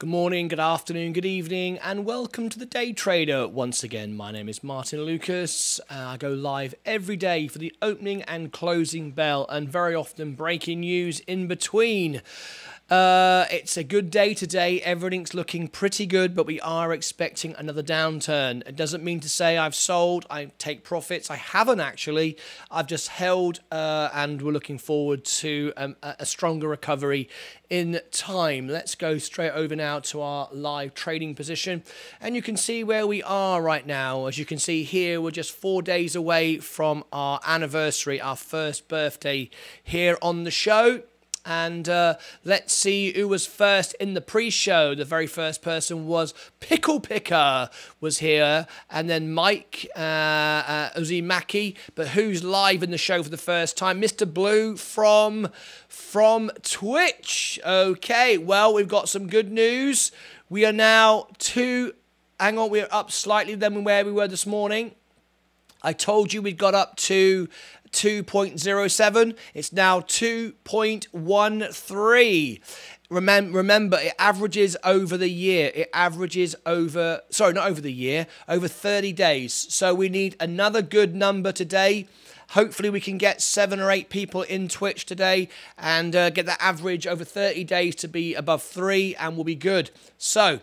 Good morning, good afternoon, good evening, and welcome to the Day Trader. Once again, my name is Martyn Lucas. Uh, I go live every day for the opening and closing bell, and very often breaking news in between. Uh, it's a good day today. Everything's looking pretty good, but we are expecting another downturn. It doesn't mean to say I've sold, I take profits. I haven't actually. I've just held, uh, and we're looking forward to um, a stronger recovery in time. Let's go straight over now to our live trading position, and you can see where we are right now. As you can see here, we're just four days away from our anniversary, our first birthday here on the show. And uh, let's see who was first in the pre-show. The very first person was Pickle Picker was here, and then Mike uh, uh. But who's live in the show for the first time? Mr. Blue from from Twitch. Okay, well we've got some good news. We are now two. Hang on, we're up slightly than where we were this morning. I told you we got up to 2.07. It's now 2.13. Remember, remember, it averages over the year. It averages over, sorry, not over the year, over 30 days. So we need another good number today. Hopefully, we can get seven or eight people in Twitch today and uh, get that average over 30 days to be above three, and we'll be good. So,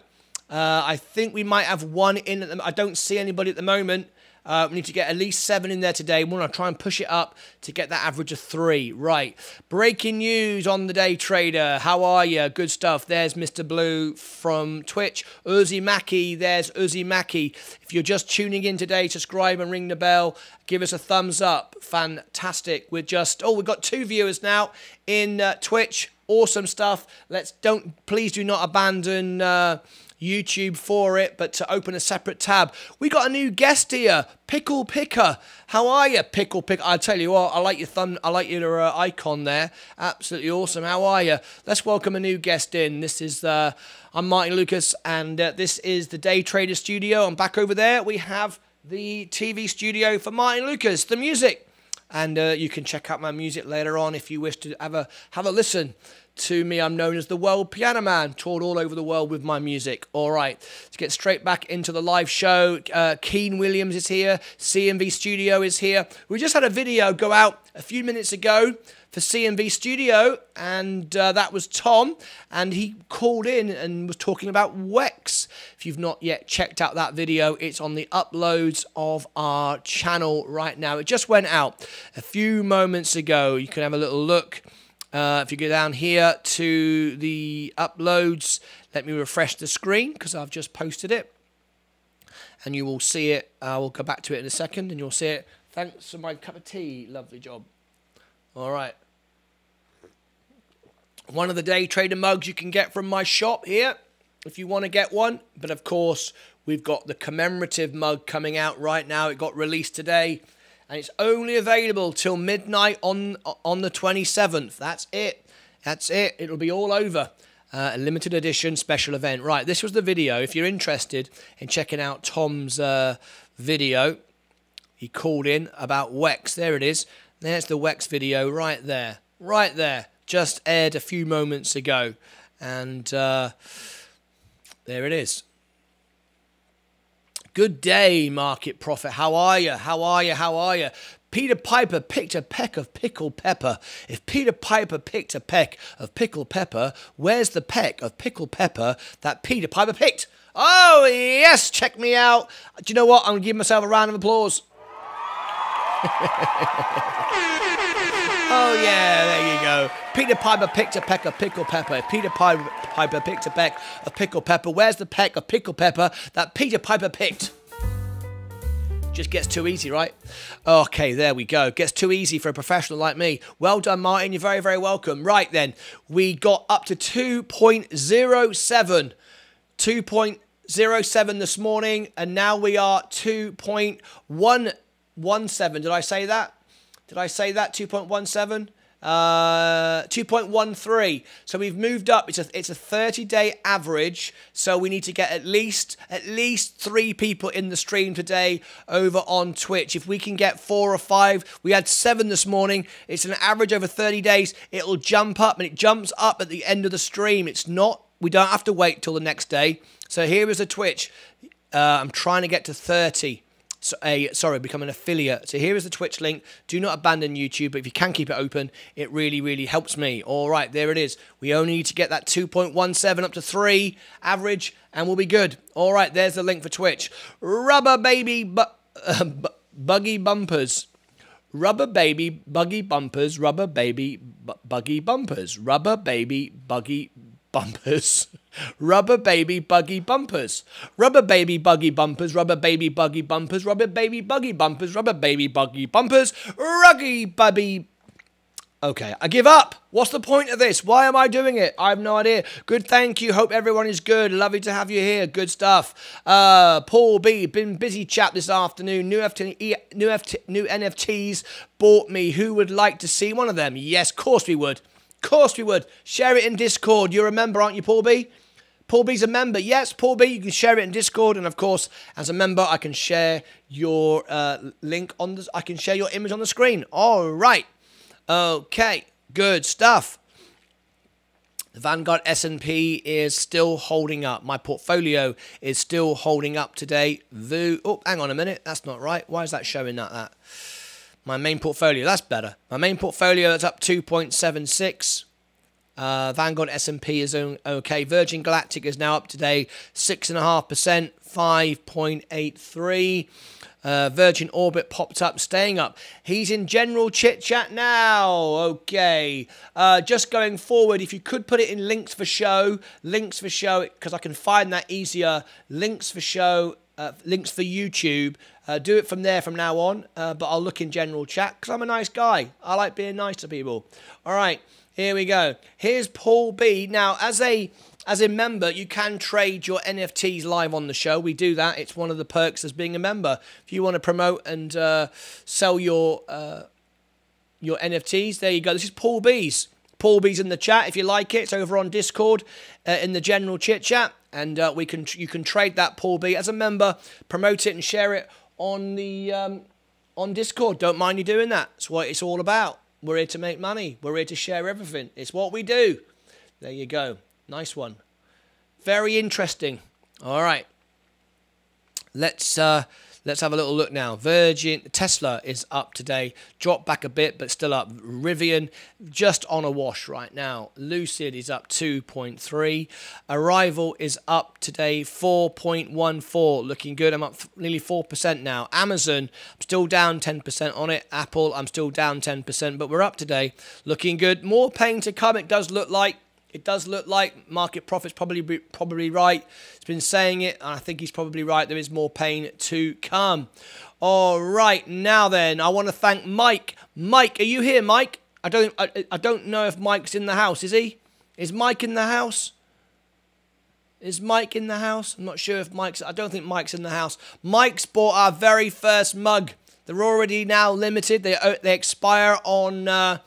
uh, I think we might have one in. At the, I don't see anybody at the moment. Uh, we need to get at least seven in there today. We want to try and push it up to get that average of three. Right. Breaking news on the day trader. How are you? Good stuff. There's Mr. Blue from Twitch. Uzi Maki. There's Uzi Maki. If you're just tuning in today, subscribe and ring the bell. Give us a thumbs up. Fantastic. We're just, oh, we've got two viewers now in uh, Twitch. Awesome stuff. Let's don't, please do not abandon. Uh, YouTube for it, but to open a separate tab. We got a new guest here, Pickle Picker. How are you, Pickle Picker? I tell you what, I like your thumb, I like your uh, icon there. Absolutely awesome. How are you? Let's welcome a new guest in. This is uh, I'm Martyn Lucas, and uh, this is the Day Trader Studio. And back over there, we have the TV studio for Martyn Lucas, the music. And uh, you can check out my music later on if you wish to have a have a listen to me, I'm known as the World Piano Man, toured all over the world with my music. All right, to get straight back into the live show, uh, Keen Williams is here, CMV Studio is here. We just had a video go out a few minutes ago for CMV Studio, and uh, that was Tom, and he called in and was talking about Wex. If you've not yet checked out that video, it's on the uploads of our channel right now. It just went out a few moments ago. You can have a little look. Uh, if you go down here to the uploads, let me refresh the screen because I've just posted it. And you will see it. I will go back to it in a second and you'll see it. Thanks for my cup of tea. Lovely job. All right. One of the day trader mugs you can get from my shop here if you want to get one. But of course, we've got the commemorative mug coming out right now. It got released today and it's only available till midnight on on the 27th. That's it. That's it. It'll be all over. Uh, a limited edition special event. Right, this was the video. If you're interested in checking out Tom's uh, video, he called in about Wex. There it is. There's the Wex video right there. Right there. Just aired a few moments ago. And uh, there it is. Good day, Market Profit. How are you? How are you? How are you? Peter Piper picked a peck of pickled pepper. If Peter Piper picked a peck of pickled pepper, where's the peck of pickled pepper that Peter Piper picked? Oh, yes, check me out. Do you know what? I'm going to give myself a round of applause. Oh, yeah, there you go. Peter Piper picked a peck of pickled pepper. Peter Piper, picked a peck of pickled pepper. Where's the peck of pickled pepper that Peter Piper picked? Just gets too easy, right? Okay, there we go. Gets too easy for a professional like me. Well done, Martyn. You're very, very welcome. Right then, we got up to 2.07. 2.07 this morning, and now we are 2.117. Did I say that? Did I say that? 2.17? Uh, 2.13. So we've moved up. It's a it's a 30 day average. So we need to get at least at least three people in the stream today over on Twitch. If we can get four or five, we had seven this morning. It's an average over 30 days. It'll jump up and it jumps up at the end of the stream. It's not we don't have to wait till the next day. So here is a Twitch. Uh, I'm trying to get to 30 so a sorry, become an affiliate. So here is the Twitch link. Do not abandon YouTube, but if you can keep it open, it really, really helps me. All right, there it is. We only need to get that 2.17 up to 3 average, and we'll be good. All right, there's the link for Twitch. Rubber baby bu- uh, bu- buggy bumpers. Rubber baby buggy bumpers. Rubber baby bu- buggy bumpers. Rubber baby buggy bumpers. Rubber baby buggy bumpers. Rubber baby buggy bumpers. Rubber baby buggy bumpers. Rubber baby buggy bumpers. Rubber baby buggy bumpers. Ruggy bubby. Okay, I give up. What's the point of this? Why am I doing it? I have no idea. Good, thank you. Hope everyone is good. Lovely to have you here. Good stuff. Uh, Paul B. Been busy chat this afternoon. New FT, new FT, new NFTs bought me. Who would like to see one of them? Yes, of course we would. Course we would. Share it in Discord. You're a member, aren't you, Paul B? Paul B's a member. Yes, Paul B, you can share it in Discord, and of course, as a member, I can share your uh, link on the. I can share your image on the screen. All right. Okay. Good stuff. The Vanguard S&P is still holding up. My portfolio is still holding up today. The oh, hang on a minute, that's not right. Why is that showing that? That my main portfolio. That's better. My main portfolio that's up 2.76. Uh, Vanguard S&P is okay. Virgin Galactic is now up today, six and a half percent, five point eight three. Uh, Virgin Orbit popped up, staying up. He's in general chit chat now. Okay. Uh, just going forward, if you could put it in links for show, links for show, because I can find that easier. Links for show, uh, links for YouTube. Uh, do it from there from now on, uh, but I'll look in general chat because I'm a nice guy. I like being nice to people. All right. Here we go. Here's Paul B. Now, as a as a member, you can trade your NFTs live on the show. We do that. It's one of the perks as being a member. If you want to promote and uh, sell your uh, your NFTs, there you go. This is Paul B's. Paul B's in the chat. If you like it, it's over on Discord uh, in the general chit chat, and uh, we can you can trade that Paul B as a member, promote it and share it on the um, on Discord. Don't mind you doing that. That's what it's all about. We're here to make money. We're here to share everything. It's what we do. There you go. Nice one. Very interesting. All right. Let's uh, let's have a little look now. Virgin Tesla is up today. Dropped back a bit, but still up. Rivian just on a wash right now. Lucid is up 2.3. Arrival is up today 4.14. Looking good. I'm up nearly 4% now. Amazon, I'm still down 10% on it. Apple, I'm still down 10%, but we're up today. Looking good. More pain to come, it does look like. It does look like market profit's probably probably right. He's been saying it, and I think he's probably right. There is more pain to come. All right, now then, I want to thank Mike. Mike, are you here, Mike? I don't I, I don't know if Mike's in the house. Is he? Is Mike in the house? Is Mike in the house? I'm not sure if Mike's. I don't think Mike's in the house. Mike's bought our very first mug. They're already now limited. They uh, they expire on. Uh,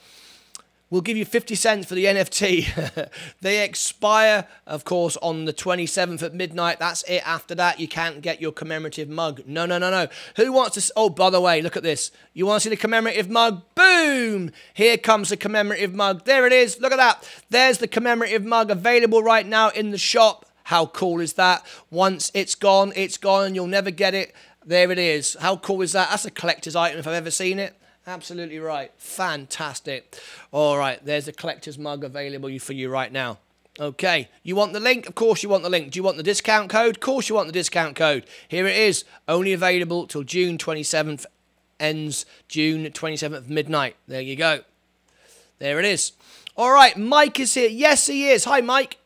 We'll give you 50 cents for the NFT. they expire, of course, on the 27th at midnight. That's it. After that, you can't get your commemorative mug. No, no, no, no. Who wants to... Oh, by the way, look at this. You want to see the commemorative mug? Boom! Here comes the commemorative mug. There it is. Look at that. There's the commemorative mug available right now in the shop. How cool is that? Once it's gone, it's gone you'll never get it. There it is. How cool is that? That's a collector's item if I've ever seen it. Absolutely right. Fantastic. All right, there's a collector's mug available for you right now. Okay, you want the link? Of course you want the link. Do you want the discount code? Of course you want the discount code. Here it is, only available till June 27th, ends June 27th midnight. There you go. There it is. All right, Mike is here. Yes, he is. Hi, Mike.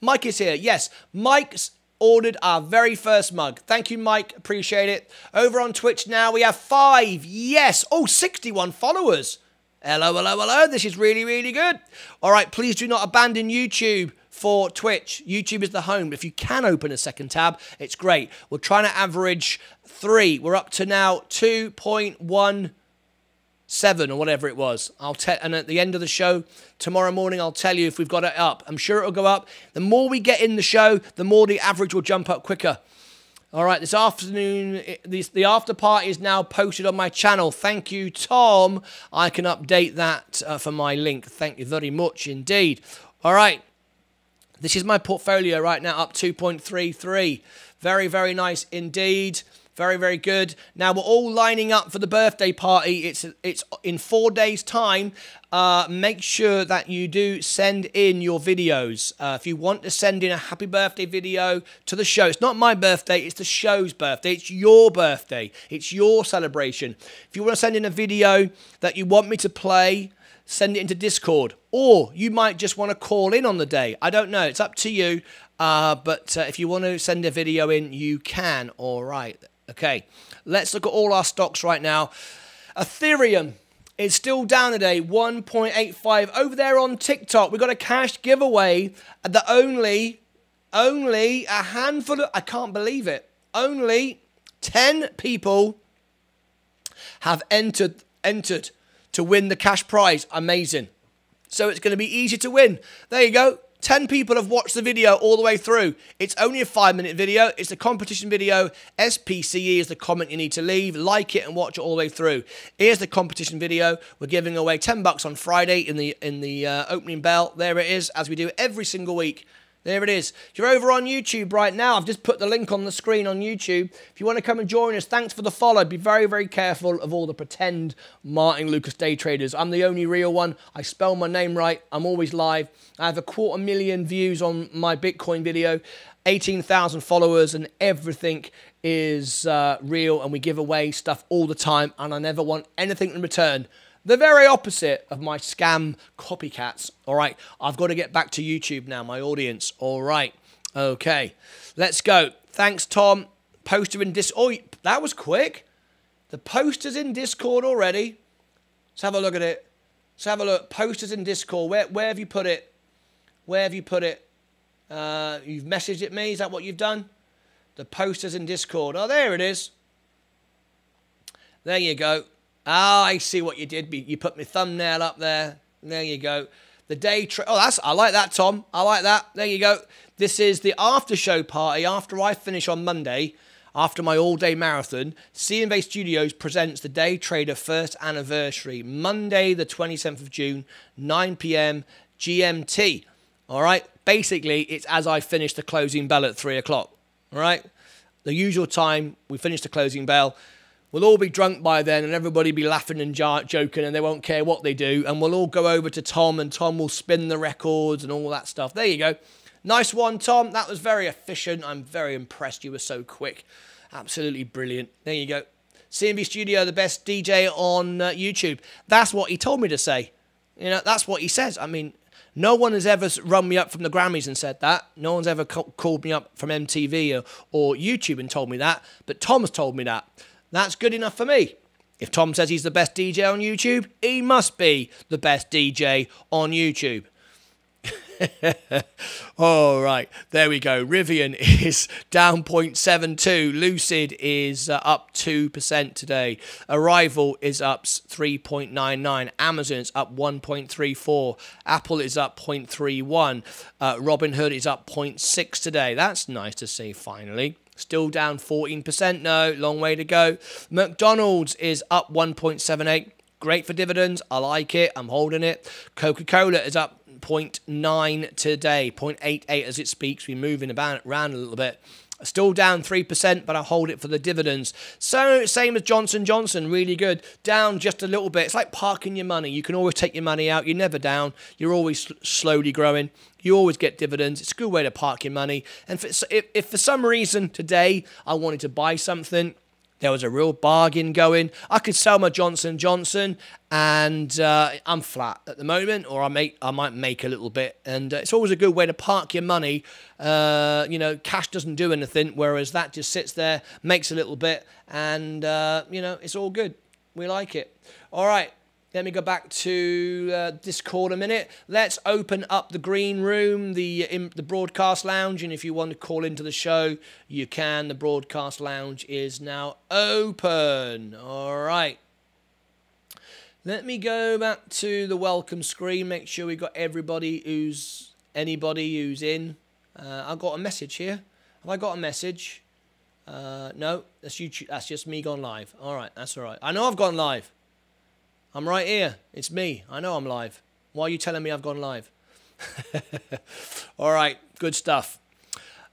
Mike is here. Yes, Mike's ordered our very first mug. Thank you, Mike. Appreciate it. Over on Twitch now, we have five. Yes. Oh, 61 followers. Hello, hello, hello. This is really, really good. All right, please do not abandon YouTube for Twitch. YouTube is the home. If you can open a second tab, it's great. We're trying to average three. We're up to now 2.1 seven or whatever it was. I'll tell, and at the end of the show tomorrow morning, I'll tell you if we've got it up. I'm sure it'll go up. The more we get in the show, the more the average will jump up quicker. All right, this afternoon, the after party is now posted on my channel. Thank you, Tom. I can update that uh, for my link. Thank you very much indeed. All right. This is my portfolio right now, up 2.33. Very, very nice indeed. Very, very good. Now we're all lining up for the birthday party. It's it's in four days' time. Uh, make sure that you do send in your videos. Uh, if you want to send in a happy birthday video to the show, it's not my birthday, it's the show's birthday. It's your birthday. It's your celebration. If you want to send in a video that you want me to play, send it into Discord. Or you might just want to call in on the day. I don't know. It's up to you. Uh, but uh, if you want to send a video in, you can. All right. Okay. Let's look at all our stocks right now. Ethereum is still down today, 1.85. Over there on TikTok, we got a cash giveaway that only, only a handful of, I can't believe it, only 10 people have entered, entered to win the cash prize. Amazing. So it's going to be easy to win. There you go. 10 people have watched the video all the way through. It's only a five minute video. It's a competition video. SPCE is the comment you need to leave. Like it and watch it all the way through. Here's the competition video. We're giving away 10 bucks on Friday in the in the uh, opening bell. There it is, as we do every single week. There it is. If you're over on YouTube right now, I've just put the link on the screen on YouTube. If you want to come and join us, thanks for the follow. Be very, very careful of all the pretend Martyn Lucas day traders. I'm the only real one. I spell my name right. I'm always live. I have a quarter million views on my Bitcoin video, 18,000 followers, and everything is uh, real. And we give away stuff all the time, and I never want anything in return. The very opposite of my scam copycats. All right, I've got to get back to YouTube now, my audience. All right, okay, let's go. Thanks, Tom. Poster in Dis. Oh, that was quick. The poster's in Discord already. Let's have a look at it. Let's have a look. Posters in Discord. Where, where have you put it? Where have you put it? Uh, you've messaged it me. Is that what you've done? The posters in Discord. Oh, there it is. There you go. Ah, I see what you did. You put my thumbnail up there. There you go. The day trade. Oh, that's I like that, Tom. I like that. There you go. This is the after show party after I finish on Monday. After my all day marathon, CNV Studios presents the Day Trader first anniversary, Monday, the 27th of June, 9 p.m. GMT. All right. Basically, it's as I finish the closing bell at three o'clock. All right. The usual time we finish the closing bell. We'll all be drunk by then and everybody be laughing and joking and they won't care what they do. And we'll all go over to Tom and Tom will spin the records and all that stuff. There you go. Nice one, Tom. That was very efficient. I'm very impressed you were so quick. Absolutely brilliant. There you go. CNV Studio, the best DJ on uh, YouTube. That's what he told me to say. You know, that's what he says. I mean, no one has ever run me up from the Grammys and said that. No one's ever called me up from MTV or, or YouTube and told me that. But Tom's told me that. That's good enough for me. If Tom says he's the best DJ on YouTube, he must be the best DJ on YouTube. All right, there we go. Rivian is down 0.72. Lucid is uh, up 2% today. Arrival is up 3.99. Amazon's up 1.34. Apple is up 0.31. Uh, Robinhood is up 0.6 today. That's nice to see finally. Still down 14%. No, long way to go. McDonald's is up 1.78. Great for dividends. I like it. I'm holding it. Coca Cola is up 0.9 today, 0.88 as it speaks. We're moving about around a little bit. Still down 3%, but I hold it for the dividends. So, same as Johnson Johnson, really good. Down just a little bit. It's like parking your money. You can always take your money out. You're never down. You're always slowly growing. You always get dividends. It's a good way to park your money. And if, if for some reason today I wanted to buy something, there was a real bargain going. I could sell my Johnson Johnson, and uh, I'm flat at the moment, or I make I might make a little bit. And uh, it's always a good way to park your money. Uh, you know, cash doesn't do anything, whereas that just sits there, makes a little bit, and uh, you know, it's all good. We like it. All right. Let me go back to uh, Discord a minute. Let's open up the green room, the in, the broadcast lounge, and if you want to call into the show, you can. The broadcast lounge is now open. All right. Let me go back to the welcome screen. Make sure we got everybody who's anybody who's in. Uh, I've got a message here. Have I got a message? Uh, no, that's YouTube. That's just me gone live. All right, that's all right. I know I've gone live. I'm right here. It's me. I know I'm live. Why are you telling me I've gone live? All right, good stuff.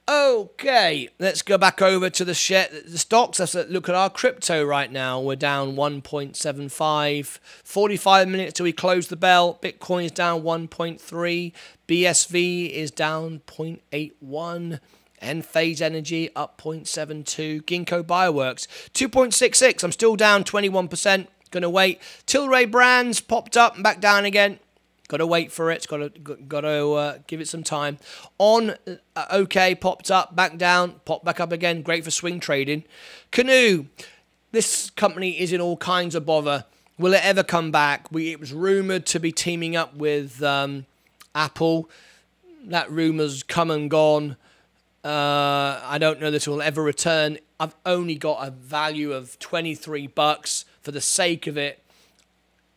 Okay, let's go back over to the share, the stocks. Let's look at our crypto right now. We're down 1.75. 45 minutes till we close the bell. Bitcoin is down 1.3. BSV is down 0.81. Enphase Energy up 0.72. Ginkgo Bioworks 2.66. I'm still down 21%. Gonna wait. Tilray Brands popped up and back down again. Got to wait for it. Got to got to uh, give it some time. On uh, okay, popped up, back down, popped back up again. Great for swing trading. Canoo. this company is in all kinds of bother. Will it ever come back? We it was rumored to be teaming up with um, Apple. That rumor's come and gone. Uh, I don't know that it will ever return. I've only got a value of 23 bucks for the sake of it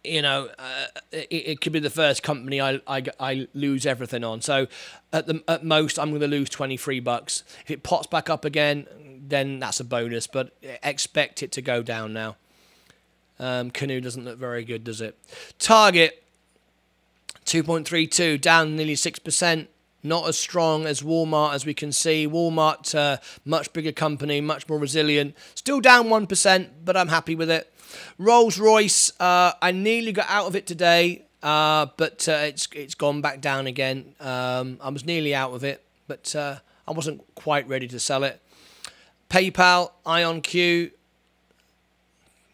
you know, uh, it, it, could be the first company I, I, I lose everything on. So at the at most, I'm going to lose 23 bucks. If it pops back up again, then that's a bonus. But expect it to go down now. Um, Canoo doesn't look very good, does it? Target 2.32 down nearly six percent. Not as strong as Walmart as we can see. Walmart, uh, much bigger company, much more resilient. Still down 1%, but I'm happy with it. Rolls Royce, uh, I nearly got out of it today, uh, but uh, it's it's gone back down again. Um, I was nearly out of it, but uh, I wasn't quite ready to sell it. PayPal, IonQ,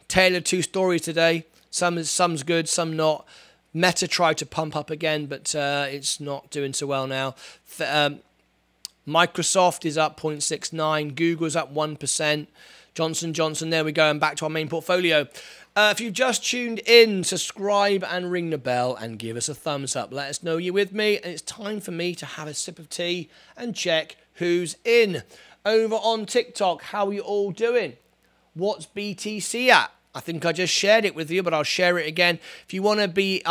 Taylor two stories today. Some some's good, some not. Meta tried to pump up again, but uh, it's not doing so well now. Um, Microsoft is up 0.69. Google's up 1%. Johnson Johnson. There we go, and back to our main portfolio. Uh, if you've just tuned in, subscribe and ring the bell and give us a thumbs up. Let us know you're with me, and it's time for me to have a sip of tea and check who's in. Over on TikTok, how are you all doing? What's BTC at? I think I just shared it with you, but I'll share it again. If you want to be,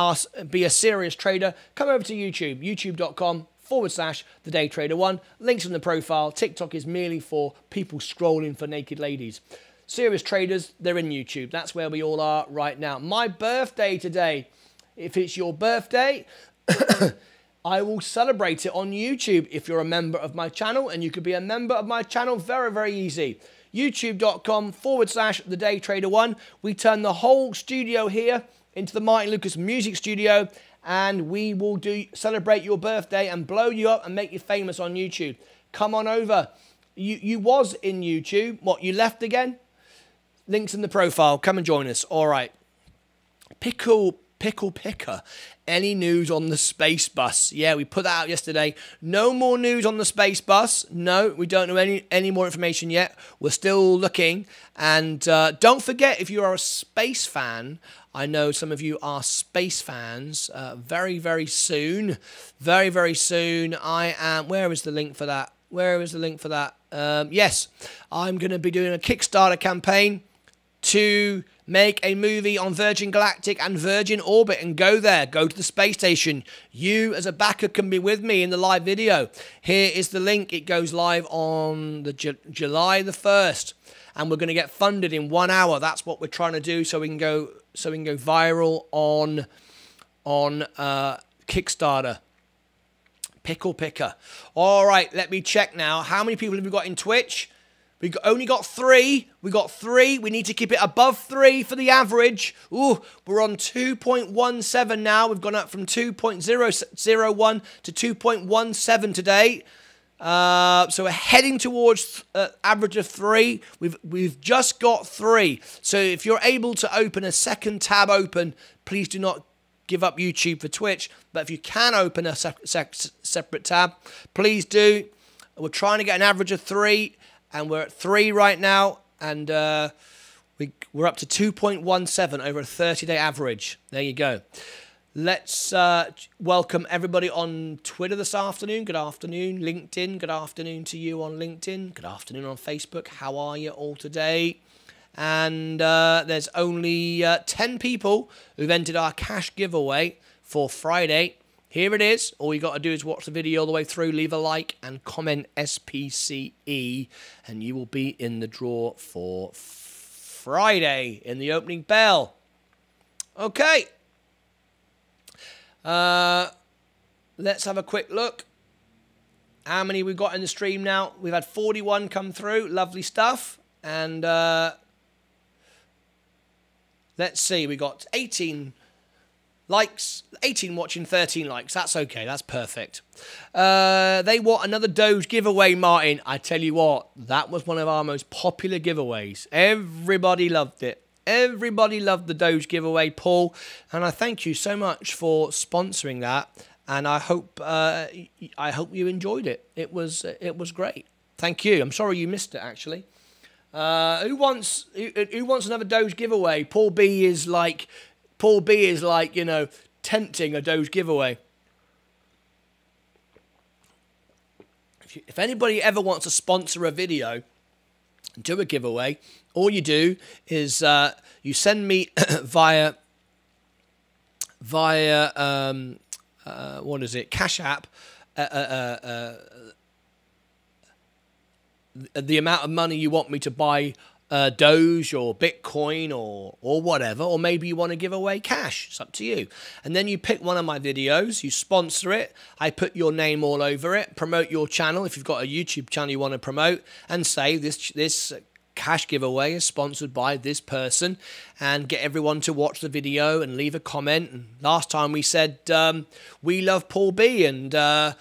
be a serious trader, come over to YouTube, youtube.com forward slash the day trader one. Links in the profile. TikTok is merely for people scrolling for naked ladies. Serious traders, they're in YouTube. That's where we all are right now. My birthday today. If it's your birthday, I will celebrate it on YouTube if you're a member of my channel, and you could be a member of my channel very, very easy. YouTube.com forward slash the day trader one. We turn the whole studio here into the Martyn Lucas Music Studio and we will do celebrate your birthday and blow you up and make you famous on YouTube. Come on over. You you was in YouTube. What, you left again? Links in the profile. Come and join us. All right. Pickle Pickle Picker. Any news on the space bus? Yeah, we put that out yesterday. No more news on the space bus. No, we don't know any, any more information yet. We're still looking. And uh, don't forget, if you are a space fan, I know some of you are space fans. Uh, very, very soon, very, very soon, I am. Where is the link for that? Where is the link for that? Um, yes, I'm going to be doing a Kickstarter campaign to make a movie on Virgin Galactic and Virgin Orbit and go there, go to the space station. You, as a backer, can be with me in the live video. Here is the link. It goes live on the Ju July the 1st, and we're going to get funded in one hour. That's what we're trying to do so we can go so we can go viral on on uh, Kickstarter. Pickle picker. All right, let me check now. How many people have we got in Twitch? We only got three. We got three. We need to keep it above three for the average. Ooh, we're on 2.17 now. We've gone up from 2.001 to 2.17 today. Uh, so we're heading towards uh, average of three. We've we've just got three. So if you're able to open a second tab open, please do not give up YouTube for Twitch. But if you can open a se se separate tab, please do. We're trying to get an average of three and we're at three right now, and uh, we, we're up to 2.17 over a 30-day average. There you go. Let's uh, welcome everybody on Twitter this afternoon. Good afternoon, LinkedIn. Good afternoon to you on LinkedIn. Good afternoon on Facebook. How are you all today? And uh, there's only uh, 10 people who've entered our cash giveaway for Friday. Here it is. All you got to do is watch the video all the way through, leave a like, and comment SPCE, and you will be in the draw for Friday in the opening bell. Okay. Uh, let's have a quick look. How many we got in the stream now? We've had 41 come through. Lovely stuff. And uh, let's see, we got 18 likes, 18 watching, 13 likes. That's okay. That's perfect. Uh, they want another Doge giveaway, Martyn. I tell you what, that was one of our most popular giveaways. Everybody loved it. Everybody loved the Doge giveaway, Paul. And I thank you so much for sponsoring that. And I hope uh, I hope you enjoyed it. It was it was great. Thank you. I'm sorry you missed it actually. Uh, who wants who, who wants another Doge giveaway? Paul B is like Paul B is like, you know, tempting a Doge giveaway. If, you, if anybody ever wants to sponsor a video, do a giveaway, all you do is uh, you send me via via um, uh, what is it, Cash App, uh, uh, uh, uh the amount of money you want me to buy uh, Doge or Bitcoin or or whatever, or maybe you want to give away cash. It's up to you. And then you pick one of my videos, you sponsor it. I put your name all over it. Promote your channel if you've got a YouTube channel you want to promote, and say this this cash giveaway is sponsored by this person, and get everyone to watch the video and leave a comment. And last time we said um, we love Paul B and. Uh,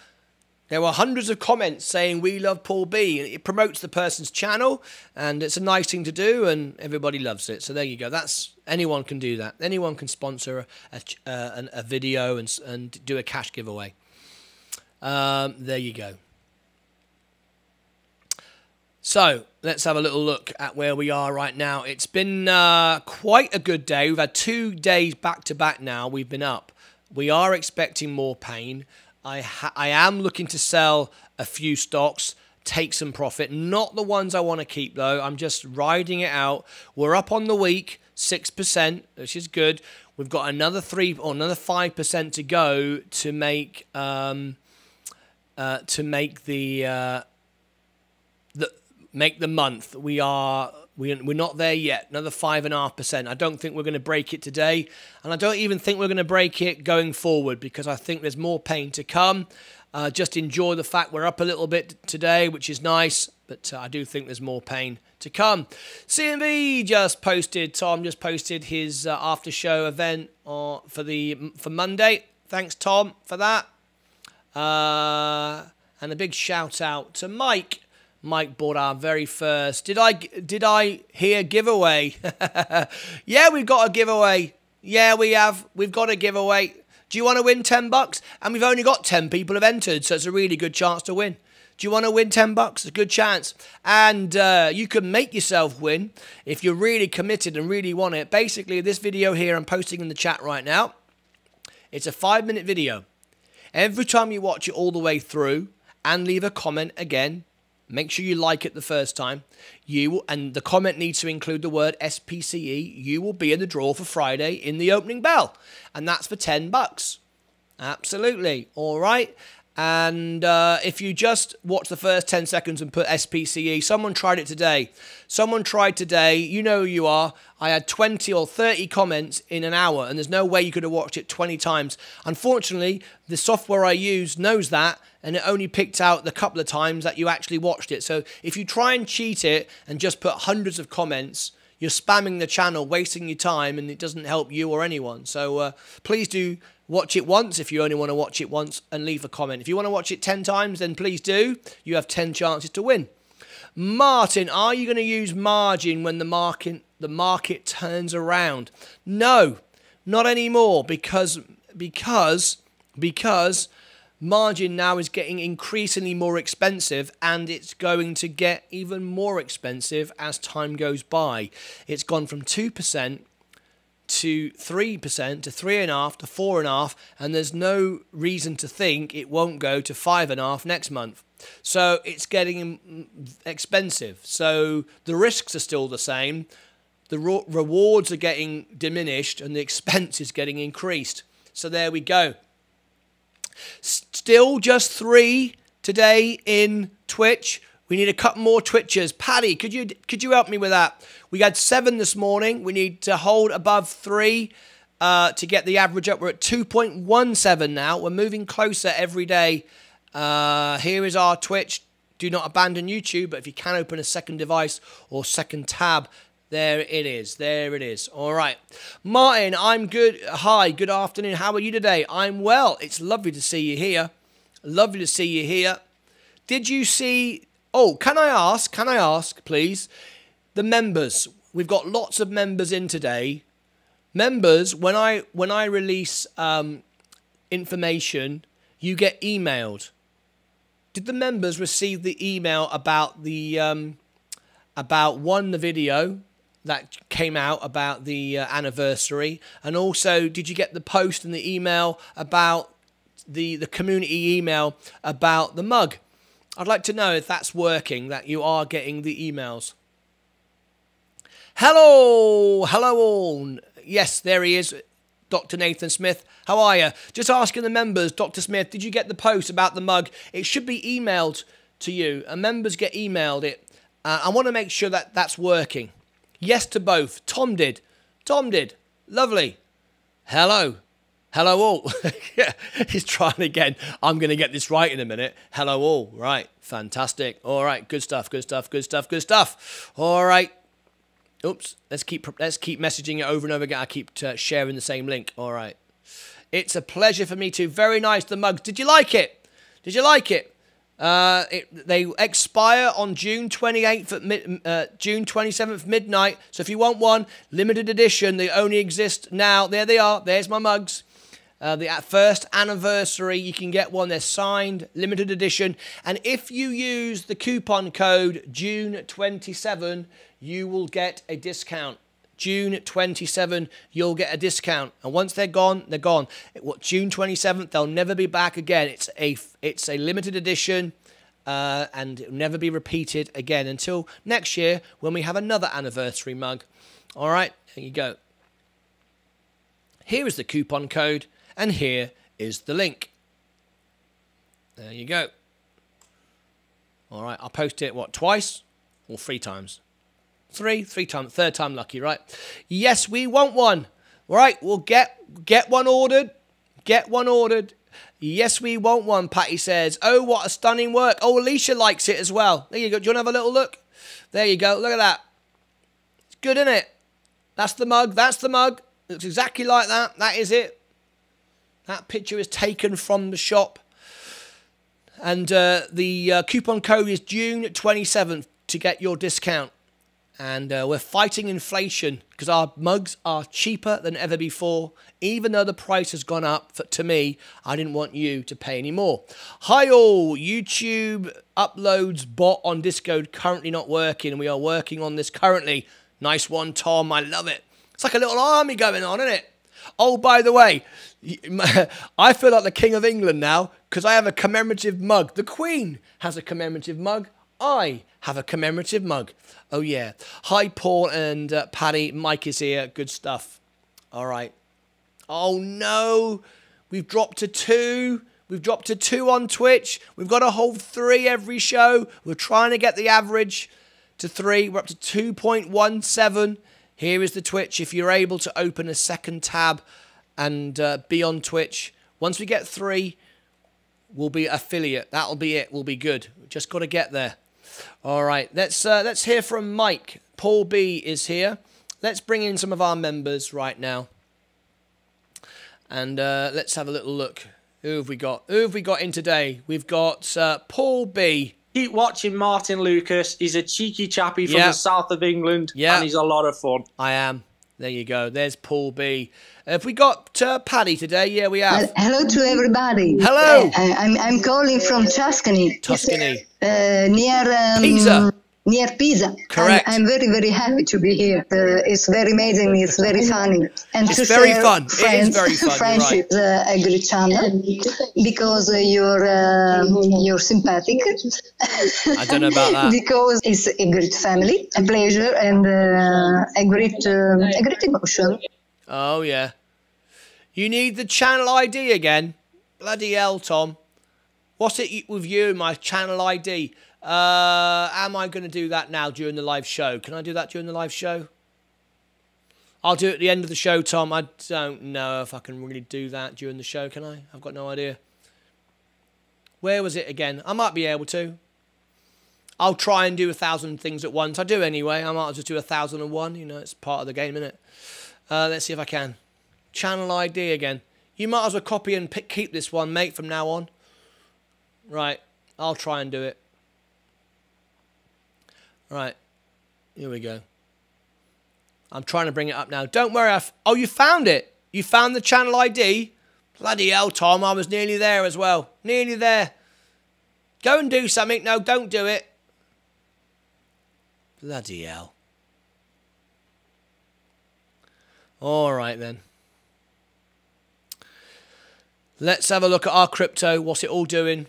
there were hundreds of comments saying we love Paul B. It promotes the person's channel, and it's a nice thing to do, and everybody loves it. So there you go. That's anyone can do that. Anyone can sponsor a, a, a, a video and and do a cash giveaway. Um, there you go. So let's have a little look at where we are right now. It's been uh, quite a good day. We've had two days back to back now. We've been up. We are expecting more pain. I I am looking to sell a few stocks, take some profit. Not the ones I want to keep though. I'm just riding it out. We're up on the week, six percent, which is good. We've got another three or another five percent to go to make um, uh, to make the uh, the make the month. We are we, we're not there yet. Another five and a half percent. I don't think we're going to break it today, and I don't even think we're going to break it going forward because I think there's more pain to come. Uh, just enjoy the fact we're up a little bit today, which is nice, but uh, I do think there's more pain to come. CMB just posted. Tom just posted his uh, after show event uh, for the for Monday. Thanks, Tom, for that. Uh, and a big shout out to Mike Mike bought our very first. Did I did I hear giveaway? yeah, we've got a giveaway. Yeah, we have. We've got a giveaway. Do you want to win 10 bucks? And we've only got 10 people have entered, so it's a really good chance to win. Do you want to win 10 bucks? It's a good chance. And uh, you can make yourself win if you're really committed and really want it. Basically, this video here I'm posting in the chat right now, it's a five minute video. Every time you watch it all the way through and leave a comment again, Make sure you like it the first time. You and the comment needs to include the word SPCE. You will be in the draw for Friday in the opening bell, and that's for ten bucks. Absolutely, all right. And uh, if you just watch the first 10 seconds and put SPCE, someone tried it today. Someone tried today. You know who you are. I had 20 or 30 comments in an hour, and there's no way you could have watched it 20 times. Unfortunately, the software I use knows that, and it only picked out the couple of times that you actually watched it. So if you try and cheat it and just put hundreds of comments, you're spamming the channel, wasting your time, and it doesn't help you or anyone. So uh, please do watch it once if you only want to watch it once and leave a comment. If you want to watch it 10 times, then please do. You have 10 chances to win. Martyn, are you going to use margin when the market the market turns around? No, not anymore because because because margin now is getting increasingly more expensive and it's going to get even more expensive as time goes by. It's gone from 2% to 3% to 3.5 to 4.5, and there's no reason to think it won't go to 5.5 next month. So it's getting expensive. So the risks are still the same, the rewards are getting diminished, and the expense is getting increased. So there we go. Still just three today in Twitch. We need a couple more twitchers. Paddy, could you could you help me with that? We had seven this morning. We need to hold above three. uh, to get the average up. We're at 2.17 now. We're moving closer every day. Uh, here is our Twitch. Do not abandon YouTube, but if you can open a second device or second tab, there it is. There it is. All right. Martyn, I'm good. Hi, good afternoon. How are you today? I'm well. It's lovely to see you here. Lovely to see you here. Did you see? Oh, can I ask? Can I ask, please? The members. We've got lots of members in today. Members, when I when I release um, information, you get emailed. Did the members receive the email about the um, about one the video that came out about the uh, anniversary. And also did you get the post and the email about the the community email about the mug? I'd like to know if that's working that you are getting the emails. Hello! Hello all! Yes there he is dr nathan smith. How are you? Just asking the members dr smith did you get the post about the mug? It should be emailed to you. And members get emailed it. Uh, i want to make sure that that's working Yes to both. Tom did. Tom did. Lovely. Hello. Hello all. He's trying again. I'm going to get this right in a minute. Hello all. Right. Fantastic. All right. Good stuff. Good stuff. Good stuff. Good stuff. All right. Oops. Let's keep let's keep messaging it over and over again. I keep uh, sharing the same link. All right. It's a pleasure for me too. Very nice. The mugs. Did you like it? Did you like it? Uh, it, they expire on June 28th at mid, uh, June 27th midnight. So if you want one, limited edition, they only exist now. There they are. There's my mugs. Uh, the first anniversary, you can get one. They're signed, limited edition. And if you use the coupon code June27, you will get a discount. June 27, you'll get a discount. And once they're gone, they're gone. What June 27th, they'll never be back again. It's a it's a limited edition. Uh, and it'll never be repeated again until next year when we have another anniversary mug. All right, there you go. Here is the coupon code, and here is the link. There you go. All right, I'll post it, what, twice or three times? Three, three times, third time lucky, right? Yes, we want one. All right, we'll get get one ordered. Get one ordered. Yes, we want one, Paddy says. Oh, what a stunning work. Oh, Alicia likes it as well. There you go. Do you want to have a little look? There you go. Look at that. It's good, isn't it? That's the mug. That's the mug. Looks exactly like that. That is it. That picture is taken from the shop. And uh, the uh, coupon code is June 27th to get your discount and uh, we're fighting inflation because our mugs are cheaper than ever before. Even though the price has gone up, for, to me, I didn't want you to pay any more. Hi all, YouTube uploads bot on Discord currently not working. We are working on this currently. Nice one, Tom. I love it. It's like a little army going on, isn't it? Oh, by the way, I feel like the King of England now because I have a commemorative mug. The Queen has a commemorative mug. I have a commemorative mug. Oh, yeah. Hi, Paul and uh, Paddy. Mike is here. Good stuff. All right. Oh, no. We've dropped to two. We've dropped to two on Twitch. We've got to hold three every show. We're trying to get the average to three. We're up to 2.17. Here is the Twitch. If you're able to open a second tab and uh, be on Twitch, once we get three, we'll be affiliate. That'll be it. We'll be good. Just got to get there. All right, let's uh, let's hear from Mike. Paul B is here. Let's bring in some of our members right now, and uh, let's have a little look. Who have we got? Who have we got in today? We've got uh, Paul B. Keep watching Martyn Lucas. He's a cheeky chappy from yep. the south of England, yeah, and he's a lot of fun. I am. There you go. There's Paul B. Have we got uh, Paddy today? Yeah, we have. Well, hello to everybody. Hello. Uh, I'm, I'm calling from Tuscany. Tuscany. Uh, near um, Pisa near Pisa. Correct. I'm, I'm, very, very happy to be here. Uh, it's very amazing. It's very funny. And it's very fun. Friends, it is very fun. Friendship, right. uh, a great channel because uh, you're uh, you're sympathetic. I don't know about that. because it's a great family, a pleasure, and uh, a great uh, a great emotion. Oh yeah. You need the channel ID again. Bloody hell, Tom. What's it with you, my channel ID? Uh, am I going to do that now during the live show? Can I do that during the live show? I'll do it at the end of the show, Tom. I don't know if I can really do that during the show, can I? I've got no idea. Where was it again? I might be able to. I'll try and do a thousand things at once. I do anyway. I might just do a thousand and one. You know, it's part of the game, isn't it? Uh, let's see if I can. Channel ID again. You might as well copy and pick, keep this one, mate, from now on. Right. I'll try and do it. Right. Here we go. I'm trying to bring it up now. Don't worry. I've, oh, you found it. You found the channel ID. Bloody hell, Tom. I was nearly there as well. Nearly there. Go and do something. No, don't do it. Bloody hell. All right, then. Let's have a look at our crypto. What's it all doing?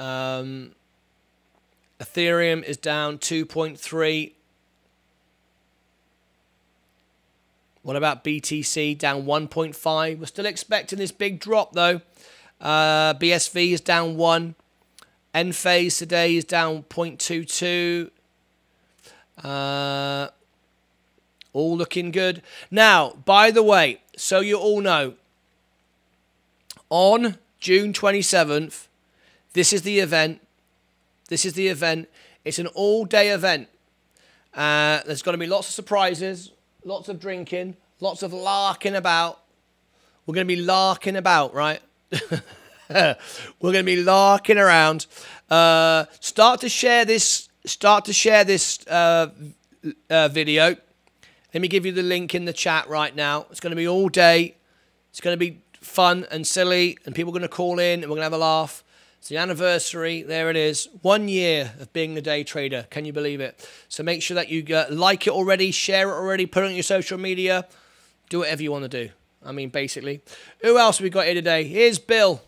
Um, Ethereum is down 2.3. What about BTC down 1.5? We're still expecting this big drop though. Uh, BSV is down 1. Enphase today is down 0.22. Uh, all looking good. Now, by the way, so you all know, on June 27th, this is the event. This is the event. It's an all day event. Uh, there's going to be lots of surprises lots of drinking, lots of larking about. We're going to be larking about, right? We're going to be larking around. Uh, start to share this. Start to share this uh, uh, video. Let me give you the link in the chat right now. It's going to be all day. It's going to be fun and silly, and people are going to call in, and we're going to have a laugh. The anniversary. There it is. One year of being the day trader. Can you believe it? So make sure that you uh, like it already, share it already, put it on your social media. Do whatever you want to do. I mean, basically. Who else we got here today? Here's Bill.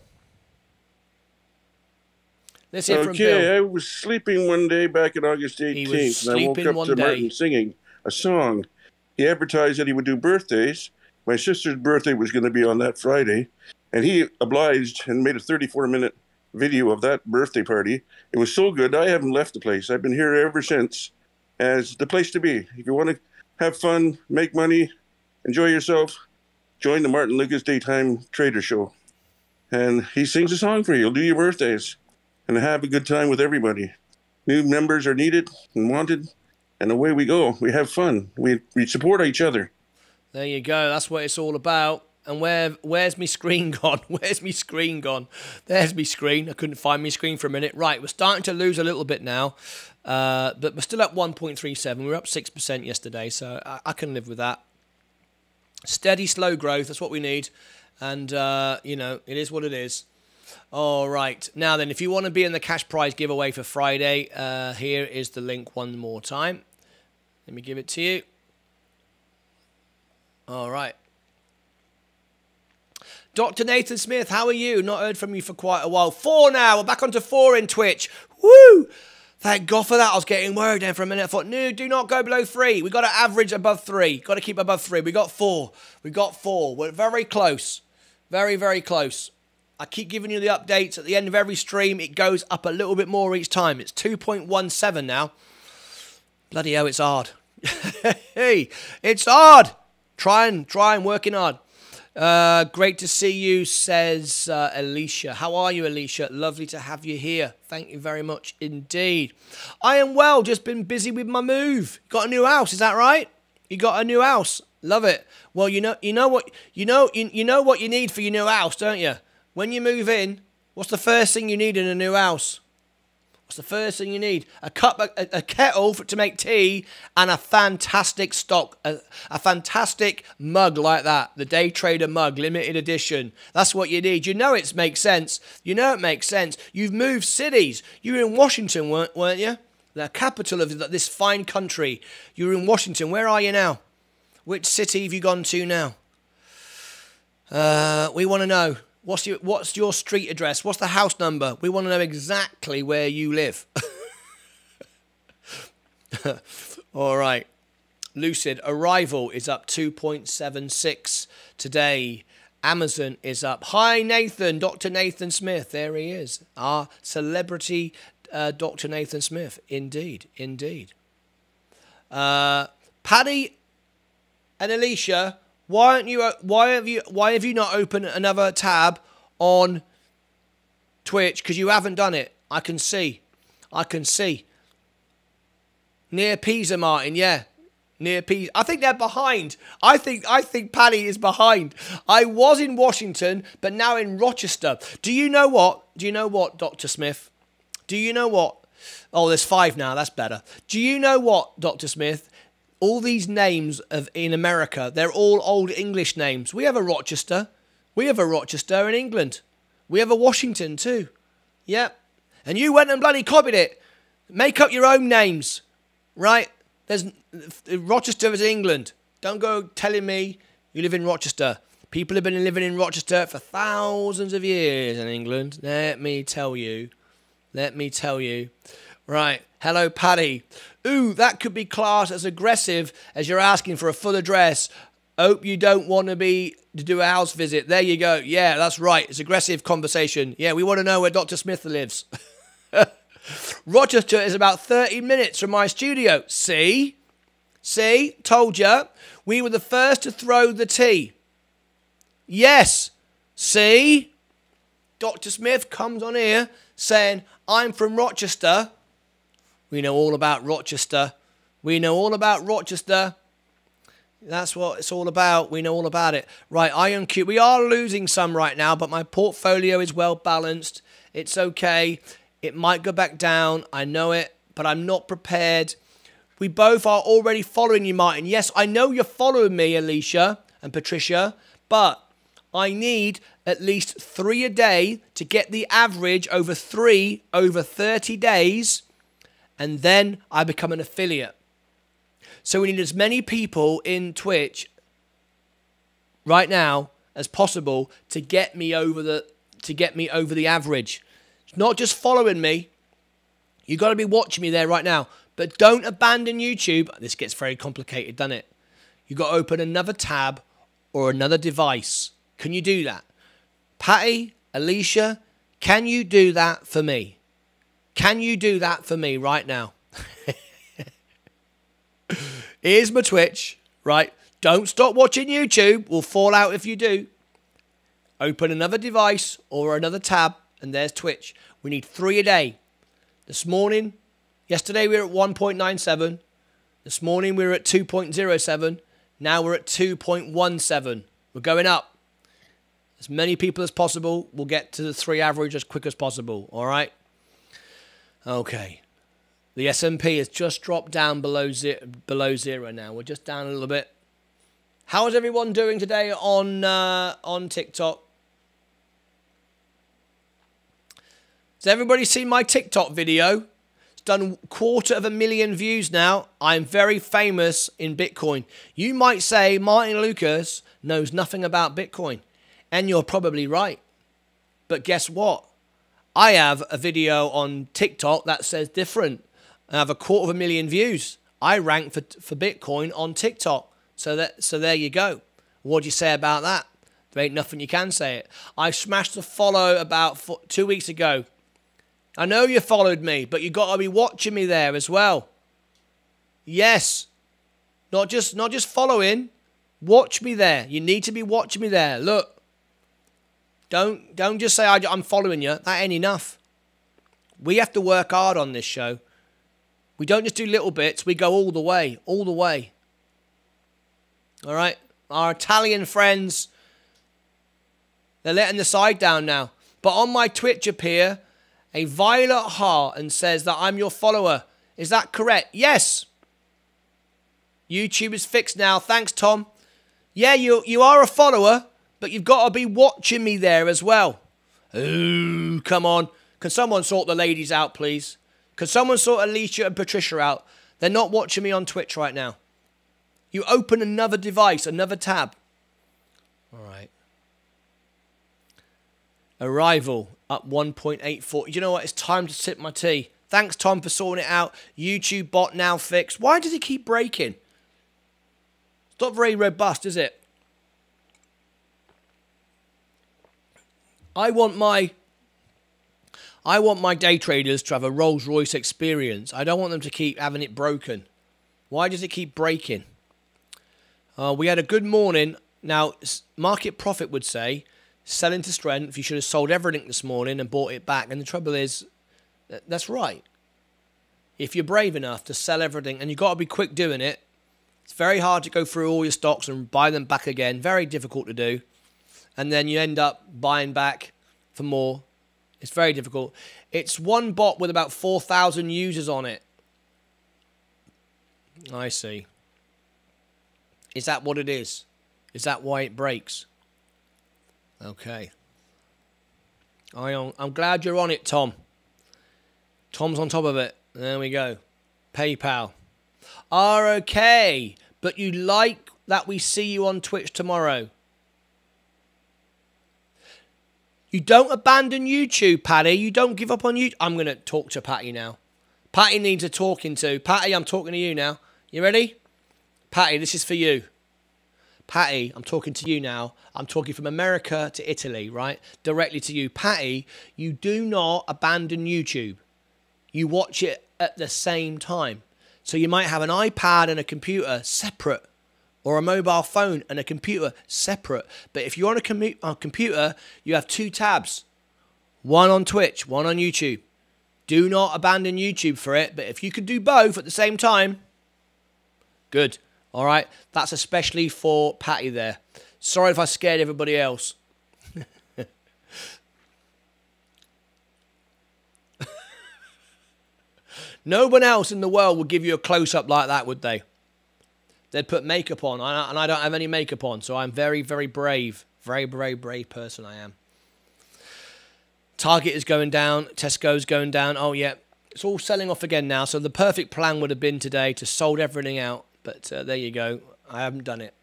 Let's hear okay, from Bill. I was sleeping one day back in August 18th, and I woke up to day. Martyn singing a song. He advertised that he would do birthdays. My sister's birthday was going to be on that Friday, and he obliged and made a 34 minute video of that birthday party. It was so good, I haven't left the place. I've been here ever since as the place to be. If you want to have fun, make money, enjoy yourself, join the Martyn Lucas Daytime Trader Show. And he sings a song for you. Do your birthdays and have a good time with everybody. New members are needed and wanted, and away we go. We have fun. We, we support each other. There you go. That's what it's all about. And where where's my screen gone? Where's my screen gone? There's my screen. I couldn't find my screen for a minute. Right, we're starting to lose a little bit now, uh, but we're still at 1.37. We were up six percent yesterday, so I, I, can live with that. Steady, slow growth. That's what we need, and uh, you know it is what it is. All right, now then, if you want to be in the cash prize giveaway for Friday, uh, here is the link one more time. Let me give it to you. All right. Dr. Nathan Smith, how are you? Not heard from you for quite a while. Four now. We're back onto four in Twitch. Woo! Thank God for that. I was getting worried then for a minute. I thought, no, do not go below three. we got to average above three. Got to keep above three. We got four. We got four. We're very close. Very, very close. I keep giving you the updates. At the end of every stream, it goes up a little bit more each time. It's 2.17 now. Bloody hell, it's hard. hey, it's hard. Trying, trying, working hard. Uh, great to see you, says uh, Alicia. How are you, Alicia? Lovely to have you here. Thank you very much indeed. I am well, just been busy with my move. Got a new house, is that right? You got a new house. Love it. Well, you know, you know what, you know, you, you know what you need for your new house, don't you? When you move in, what's the first thing you need in a new house? The first thing you need? A cup, a, a kettle for, to make tea, and a fantastic stock, a, a fantastic mug like that. The Day Trader mug, limited edition. That's what you need. You know it makes sense. You know it makes sense. You've moved cities. You were in Washington, weren't, weren't you? The capital of this fine country. You were in Washington. Where are you now? Which city have you gone to now? Uh, we want to know. What's your What's your street address? What's the house number? We want to know exactly where you live. All right. Lucid Arrival is up 2.76 today. Amazon is up. Hi, Nathan. Dr. Nathan Smith. There he is. Our celebrity uh, Dr. Nathan Smith. Indeed. Indeed. Uh, Paddy And Alicia, why aren't you? Why have you? Why have you not opened another tab on Twitch? Because you haven't done it. I can see. I can see. Near Pisa, Martyn. Yeah, near Pisa. I think they're behind. I think I think Paddy is behind. I was in Washington, but now in Rochester. Do you know what? Do you know what, Doctor Smith? Do you know what? Oh, there's five now. That's better. Do you know what, Doctor Smith? All these names of in America, they're all old English names. We have a Rochester. We have a Rochester in England. We have a Washington too. Yep. And you went and bloody copied it. Make up your own names, right? There's Rochester is England. Don't go telling me you live in Rochester. People have been living in Rochester for thousands of years in England. Let me tell you. Let me tell you. Right. Hello, Paddy. Ooh, that could be classed as aggressive as you're asking for a full address. Hope you don't want to be to do a house visit. There you go. Yeah, that's right. It's aggressive conversation. Yeah, we want to know where Dr. Smith lives. Rochester is about 30 minutes from my studio. See? See? Told you. We were the first to throw the tea. Yes. See? Dr. Smith comes on here saying, I'm from Rochester. We know all about Rochester. We know all about Rochester. That's what it's all about. We know all about it. Right, Iron Cube. We are losing some right now, but my portfolio is well balanced. It's okay. It might go back down. I know it, but I'm not prepared. We both are already following you, Martin. Yes, I know you're following me, Alicia and Patricia, but I need at least three a day to get the average over three over 30 days, and then I become an affiliate. So we need as many people in Twitch right now as possible to get me over the to get me over the average. It's not just following me. You got to be watching me there right now. But don't abandon YouTube. This gets very complicated, doesn't it? You got to open another tab or another device. Can you do that? Patty, Alicia, can you do that for me? Can you do that for me right now? Here's my Twitch, right? Don't stop watching YouTube. We'll fall out if you do. Open another device or another tab, and there's Twitch. We need three a day. This morning, yesterday we were at 1.97. This morning we were at 2.07. Now we're at 2.17. We're going up. As many people as possible. We'll get to the three average as quick as possible. All right? Okay. The S&P has just dropped down below zero, below zero now. We're just down a little bit. How is everyone doing today on uh, on TikTok? Has everybody seen my TikTok video? It's done quarter of a million views now. I'm very famous in Bitcoin. You might say Martyn Lucas knows nothing about Bitcoin, and you're probably right. But guess what? I have a video on TikTok that says different I have a quarter of a million views. I rank for for Bitcoin on TikTok. So that so there you go. What do you say about that? There ain't nothing you can say it. I smashed the follow about four, two weeks ago. I know you followed me, but you got to be watching me there as well. Yes, not just not just following. Watch me there. You need to be watching me there. Look. Don't don't just say I'm following you. That ain't enough. We have to work hard on this show. We don't just do little bits, we go all the way, all the way. All right? Our Italian friends, they're letting the side down now. But on my Twitch appear a violet heart and says that I'm your follower. Is that correct? Yes. YouTube is fixed now. Thanks, Tom. Yeah, you you are a follower, but you've got to be watching me there as well. Ooh, come on. Can someone sort the ladies out, please? Can someone sort Alicia and Patricia out? They're not watching me on Twitch right now. You open another device, another tab. All right. Arrival up 1.84. You know what? It's time to sip my tea. Thanks, Tom, for sorting it out. YouTube bot now fixed. Why does it keep breaking? It's not very robust, is it? I want my I want my day traders to have a Rolls Royce experience. I don't want them to keep having it broken. Why does it keep breaking? Uh, we had a good morning. Now, market profit would say selling to strength. You should have sold everything this morning and bought it back. And the trouble is, that's right. If you're brave enough to sell everything, and you've got to be quick doing it, it's very hard to go through all your stocks and buy them back again. Very difficult to do. And then you end up buying back for more. It's very difficult. It's one bot with about 4,000 users on it. I see. Is that what it is? Is that why it breaks? Okay. I um, am glad you're on it, Tom. Tom's on top of it. There we go. PayPal. Are okay, but you like that we see you on Twitch tomorrow. You don't abandon YouTube, Patty. You don't give up on YouTube. I'm going to talk to Patty now. Patty needs a talking to. Patty, I'm talking to you now. You ready? Patty, this is for you. Patty, I'm talking to you now. I'm talking from America to Italy, right? Directly to you. Patty, you do not abandon YouTube. You watch it at the same time. So you might have an iPad and a computer separate, or a mobile phone and a computer separate. But if you're on a, com- a uh, computer, you have two tabs one on Twitch, one on YouTube. Do not abandon YouTube for it, but if you could do both at the same time, good. All right, that's especially for Patty there. Sorry if I scared everybody else. no one else in the world would give you a close up like that, would they? They'd put makeup on, and I don't have any makeup on, so I'm very, very brave. Very, very brave person I am. Target is going down, Tesco's going down. Oh, yeah, it's all selling off again now. So the perfect plan would have been today to sold everything out but uh, there you go. I haven't done it.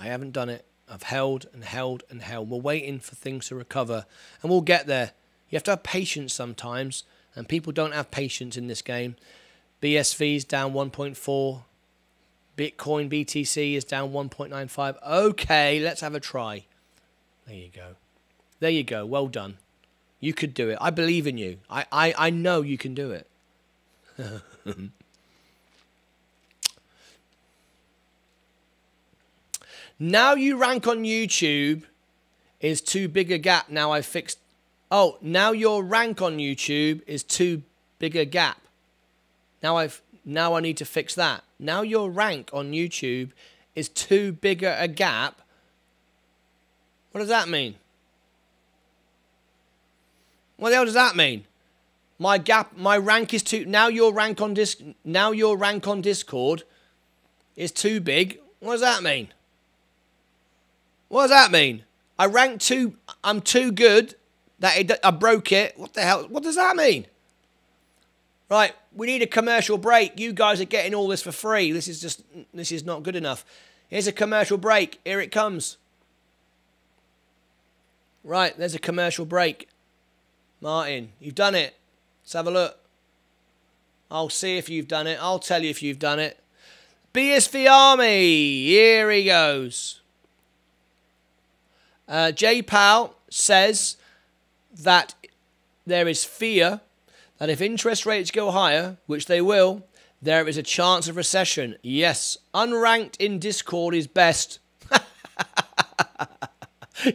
I haven't done it. I've held and held and held. We're waiting for things to recover, and we'll get there. You have to have patience sometimes, and people don't have patience in this game. BSV's down 1.4. Bitcoin BTC is down 1.95. Okay, let's have a try. There you go. There you go. Well done. You could do it. I believe in you. I, I, I know you can do it. Now you rank on YouTube is too big a gap. Now I fixed. Oh, now your rank on YouTube is too big a gap. Now I've now I need to fix that. Now your rank on YouTube is too bigger a gap. What does that mean? What the hell does that mean? My gap, my rank is too. Now your rank on disc. Now your rank on Discord is too big. What does that mean? What does that mean? I rank too. I'm too good that it, I broke it. What the hell? What does that mean? Right, we need a commercial break. You guys are getting all this for free. This is just this is not good enough. Here's a commercial break. Here it comes. Right, there's a commercial break. Martyn, you've done it. Let's have a look. I'll see if you've done it. I'll tell you if you've done it. BSV Army. Here he goes. Uh, Jay Powell says that there is fear that if interest rates go higher, which they will, there is a chance of recession. Yes, unranked in Discord is best.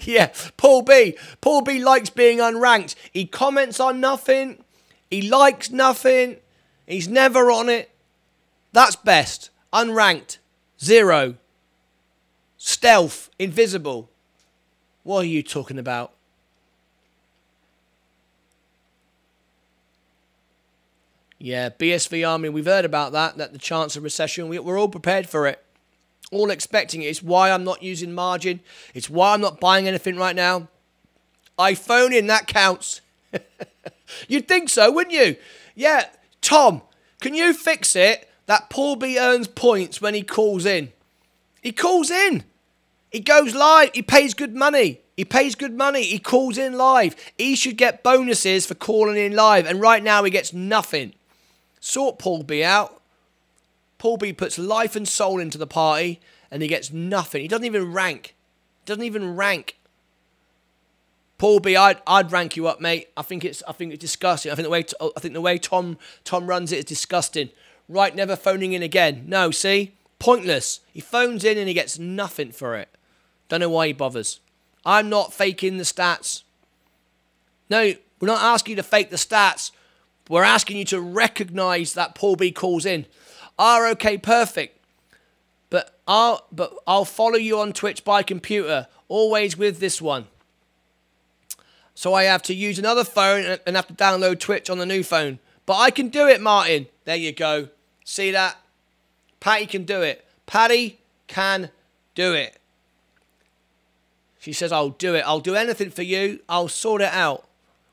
yeah, Paul B. Paul B likes being unranked. He comments on nothing. He likes nothing. He's never on it. That's best. Unranked. Zero. Stealth. Invisible. What are you talking about? Yeah, BSV Army, we've heard about that, that the chance of recession, we, we're all prepared for it. All expecting it. It's why I'm not using margin. It's why I'm not buying anything right now. I phone in, that counts. You'd think so, wouldn't you? Yeah, Tom, can you fix it that Paul B earns points when he calls in? He calls in. He goes live. He pays good money. He pays good money. He calls in live. He should get bonuses for calling in live. And right now he gets nothing. Sort Paul B out. Paul B puts life and soul into the party and he gets nothing. He doesn't even rank. Doesn't even rank. Paul B, I'd, I'd rank you up, mate. I think it's I think it's disgusting. I think the way I think the way Tom Tom runs it is disgusting. Right, never phoning in again. No, see, Pointless. He phones in and he gets nothing for it. Don't know why he bothers. I'm not faking the stats. No, we're not asking you to fake the stats. We're asking you to recognize that Paul B calls in. Are okay, perfect. But I'll but I'll follow you on Twitch by computer, always with this one. So I have to use another phone and have to download Twitch on the new phone. But I can do it, Martyn. There you go. See that? Patty can do it. Patty can do it. She says, I'll do it. I'll do anything for you. I'll sort it out.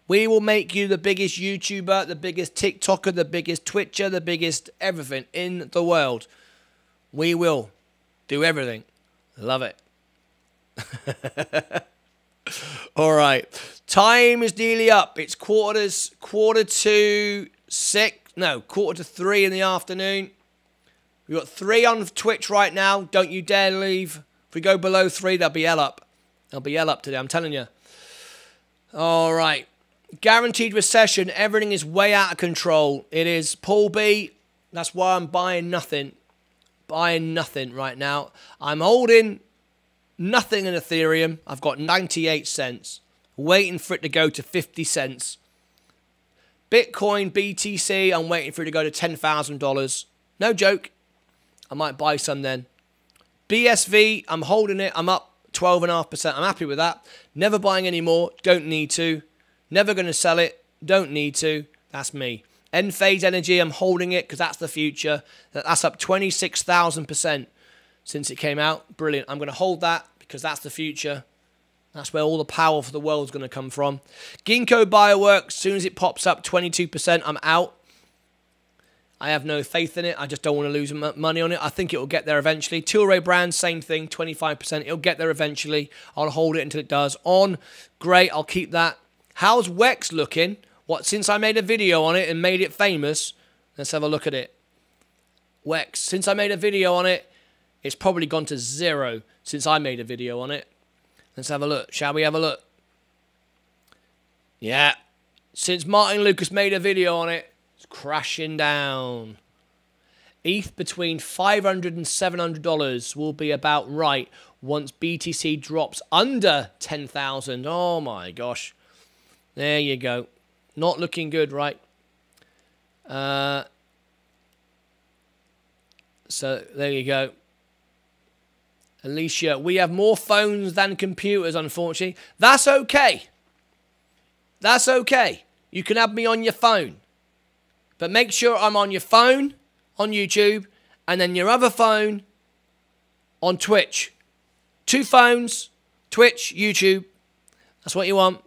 We will make you the biggest YouTuber, the biggest TikToker, the biggest Twitcher, the biggest everything in the world. We will do everything. Love it. All right. Time is nearly up. It's quarters, quarter to six, no, quarter to three in the afternoon. We've got three on Twitch right now. Don't you dare leave. If we go below three, there'll be L up. There'll be L up today, I'm telling you. All right. Guaranteed recession. Everything is way out of control. It is Paul B. That's why I'm buying nothing. Buying nothing right now. I'm holding nothing in Ethereum. I've got 98 cents. Waiting for it to go to 50 cents. Bitcoin, BTC, I'm waiting for it to go to $10,000. No joke. I might buy some then. BSV, I'm holding it. I'm up 12.5%. I'm happy with that. Never buying any more. Don't need to. Never going to sell it. Don't need to. That's me. Enphase Energy, I'm holding it because that's the future. That's up 26,000% since it came out. Brilliant. I'm going to hold that because that's the future. That's where all the power for the world is going to come from. Ginkgo Bioworks, soon as it pops up 22%, I'm out. I have no faith in it. I just don't want to lose money on it. I think it will get there eventually. Tilray brand, same thing, 25%. It'll get there eventually. I'll hold it until it does. On, great, I'll keep that. How's Wex looking? What, since I made a video on it and made it famous? Let's have a look at it. Wex, since I made a video on it, it's probably gone to zero since I made a video on it. Let's have a look. Shall we have a look? Yeah. Since Martyn Lucas made a video on it, it's crashing down. ETH between $500 and $700 will be about right once BTC drops under 10,000. Oh my gosh. There you go. Not looking good, right? Uh, so there you go. Alicia, we have more phones than computers, unfortunately. That's okay. That's okay. You can have me on your phone. But make sure I'm on your phone on YouTube and then your other phone on Twitch. Two phones, Twitch, YouTube. That's what you want.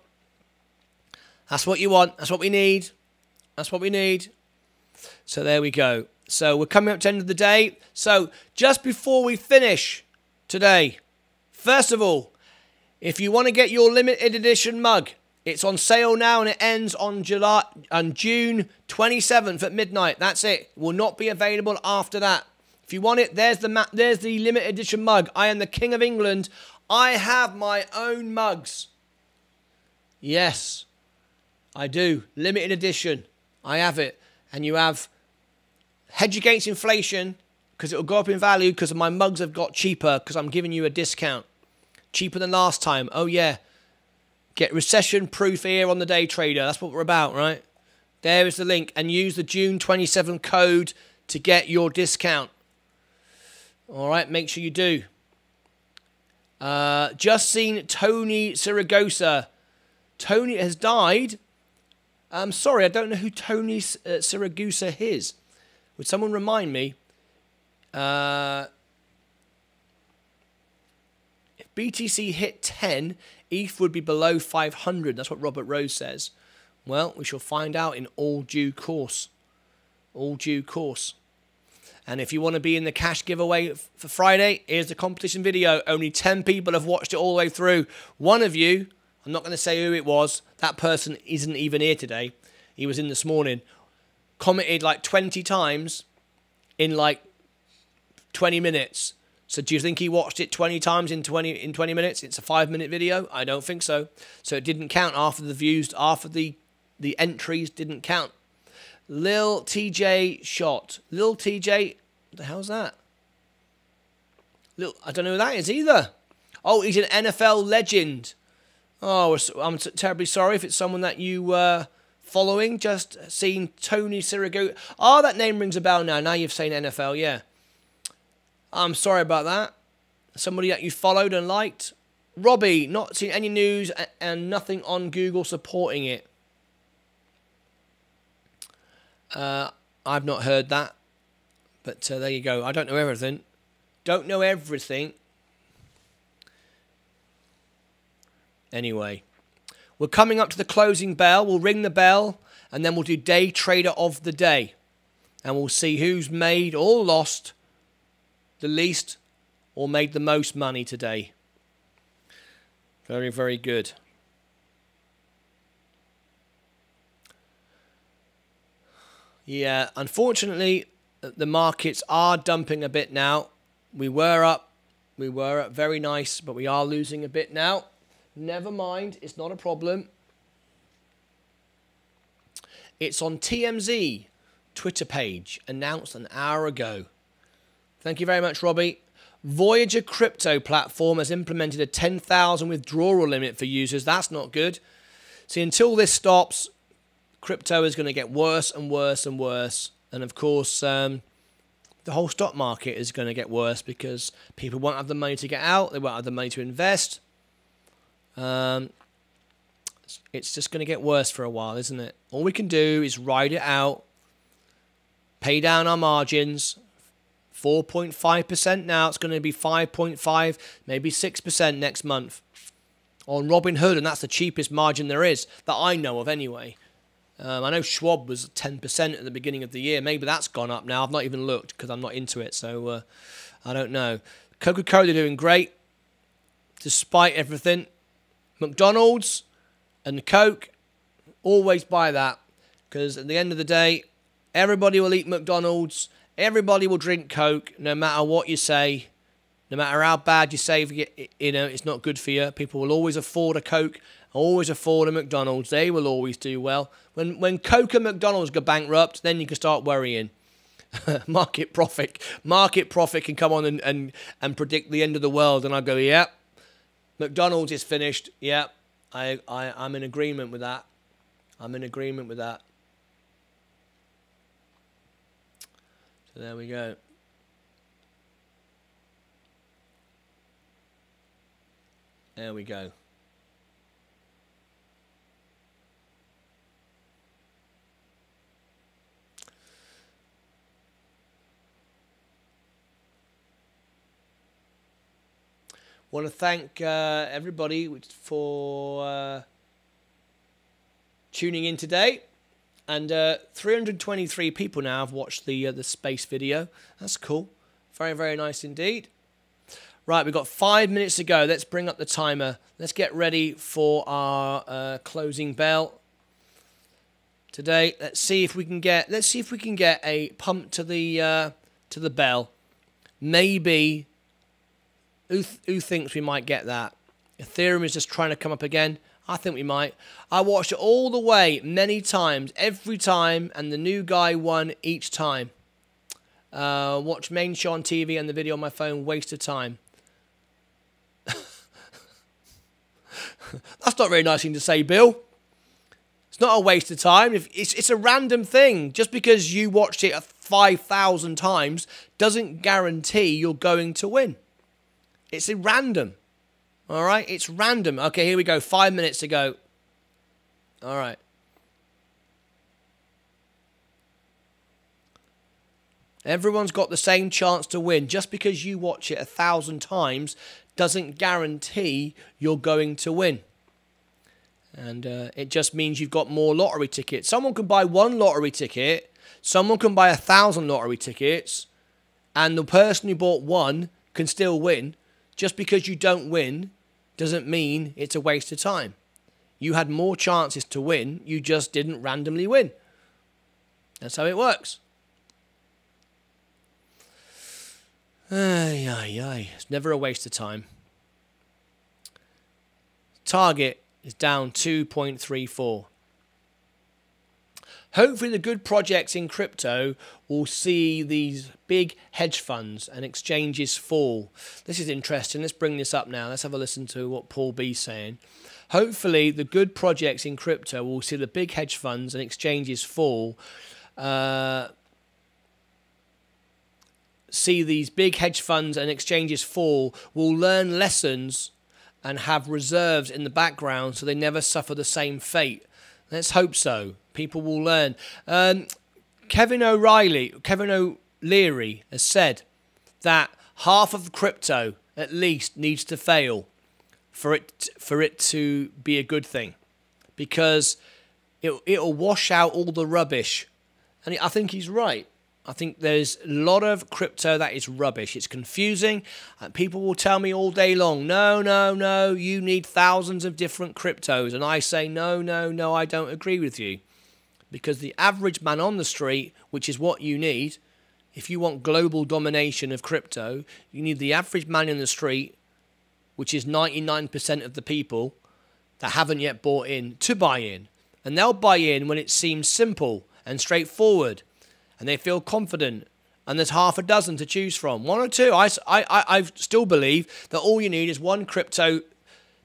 That's what you want. That's what we need. That's what we need. So there we go. So we're coming up to the end of the day. So just before we finish today, first of all, if you want to get your limited edition mug, it's on sale now and it ends on July on June 27th at midnight. That's it. it. Will not be available after that. If you want it, there's the there's the limited edition mug. I am the King of England. I have my own mugs. Yes, I do. Limited edition. I have it. And you have hedge against inflation because it will go up in value because my mugs have got cheaper because I'm giving you a discount. Cheaper than last time. Oh, yeah. Get recession proof here on the day trader. That's what we're about, right? There is the link. And use the June 27 code to get your discount. All right, make sure you do. Uh, just seen Tony Siragusa. Tony has died. I'm sorry, I don't know who Tony uh, Siragusa is. Would someone remind me? Uh, if BTC hit 10, ETH would be below 500. That's what Robert Rose says. Well, we shall find out in all due course. All due course. And if you want to be in the cash giveaway for Friday, here's the competition video. Only 10 people have watched it all the way through. One of you, I'm not going to say who it was, that person isn't even here today. He was in this morning. Commented like 20 times in like 20 minutes. So do you think he watched it 20 times in 20 in 20 minutes? It's a 5 minute video? I don't think so. So it didn't count after the views after the the entries didn't count. Lil TJ shot. Lil TJ, the hell's that? Little, I don't know who that is either. Oh, he's an NFL legend. Oh, I'm terribly sorry if it's someone that you were following. Just seen Tony Sirigu. Oh, that name rings a bell now. Now you've seen NFL, yeah. I'm sorry about that. Somebody that you followed and liked. Robbie, not seen any news and nothing on Google supporting it. Uh, I've not heard that. But uh, there you go. I don't know everything. Don't know everything. Anyway, we're coming up to the closing bell. We'll ring the bell and then we'll do day trader of the day. And we'll see who's made or lost the least or made the most money today. Very, very good. Yeah, unfortunately, uh, the markets are dumping a bit now. We were up, we were up very nice, but we are losing a bit now. Never mind, it's not a problem. It's on TMZ Twitter page, announced an hour ago. Thank you very much, Robbie. Voyager crypto platform has implemented a 10,000 withdrawal limit for users. That's not good. See, until this stops, crypto is going to get worse and worse and worse. And of course, um, the whole stock market is going to get worse because people won't have the money to get out, they won't have the money to invest. Um, it's just going to get worse for a while, isn't it? All we can do is ride it out, pay down our margins. 4.5% now, it's going to be 5.5, maybe 6% next month on Robinhood, and that's the cheapest margin there is that I know of anyway. Um, I know Schwab was 10% at the beginning of the year. Maybe that's gone up now. I've not even looked because I'm not into it, so uh, I don't know. Coca Cola doing great despite everything. McDonald's and Coke, always buy that because at the end of the day, everybody will eat McDonald's, everybody will drink Coke, no matter what you say, no matter how bad you say, you know, it's not good for you. People will always afford a Coke, always afford a McDonald's. They will always do well. When when Coke and McDonald's go bankrupt, then you can start worrying. market profit, market profit can come on and, and, and predict the end of the world, and I go, yeah, McDonald's is finished. Yeah, I, I, I'm in agreement with that. I'm in agreement with that. So there we go. There we go. Want to thank uh, everybody for uh, tuning in today. And uh, 323 people now have watched the uh, the space video. That's cool. Very, very nice indeed. Right, we've got five minutes to go. Let's bring up the timer. Let's get ready for our uh, closing bell today. Let's see if we can get. Let's see if we can get a pump to the uh, to the bell. Maybe who, th- who thinks we might get that? Ethereum is just trying to come up again. I think we might. I watched it all the way, many times, every time, and the new guy won each time. Uh, watch main show on TV and the video on my phone, waste of time. That's not very nice thing to say, Bill. It's not a waste of time. If it's it's a random thing. Just because you watched it five thousand times doesn't guarantee you're going to win. It's a random. All right, it's random. Okay, here we go. Five minutes to go. All right. Everyone's got the same chance to win. Just because you watch it a thousand times doesn't guarantee you're going to win. And uh, it just means you've got more lottery tickets. Someone can buy one lottery ticket, someone can buy a thousand lottery tickets, and the person who bought one can still win. Just because you don't win doesn't mean it's a waste of time. You had more chances to win, you just didn't randomly win. That's how it works. Ay, ay, ay. It's never a waste of time. Target is down 2.34. Hopefully, the good projects in crypto will see these big hedge funds and exchanges fall. This is interesting. Let's bring this up now. Let's have a listen to what Paul B's saying. Hopefully, the good projects in crypto will see the big hedge funds and exchanges fall. Uh, see these big hedge funds and exchanges fall will learn lessons and have reserves in the background so they never suffer the same fate. Let's hope so. People will learn. Um, Kevin O'Reilly, Kevin O'Leary has said that half of crypto at least needs to fail for it for it to be a good thing because it it'll wash out all the rubbish and I think he's right I think there's a lot of crypto that is rubbish. It's confusing. And people will tell me all day long, no, no, no, you need thousands of different cryptos. And I say, no, no, no, I don't agree with you. Because the average man on the street, which is what you need, if you want global domination of crypto, you need the average man in the street which is 99% of the people that haven't yet bought in, to buy in. And they'll buy in when it seems simple and straightforward and they feel confident. And there's half a dozen to choose from, one or two. I, I, I still believe that all you need is one crypto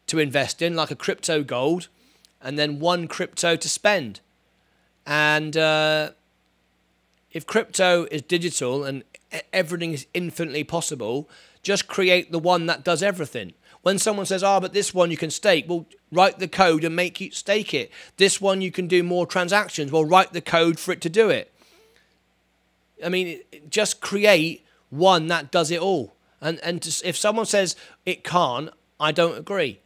to invest in, like a crypto gold, and then one crypto to spend. And uh, if crypto is digital and everything is infinitely possible, just create the one that does everything. When someone says, "Ah, oh, but this one you can stake," well, write the code and make you stake it. This one you can do more transactions. Well, write the code for it to do it. I mean, just create one that does it all. And and to, if someone says it can't, I don't agree.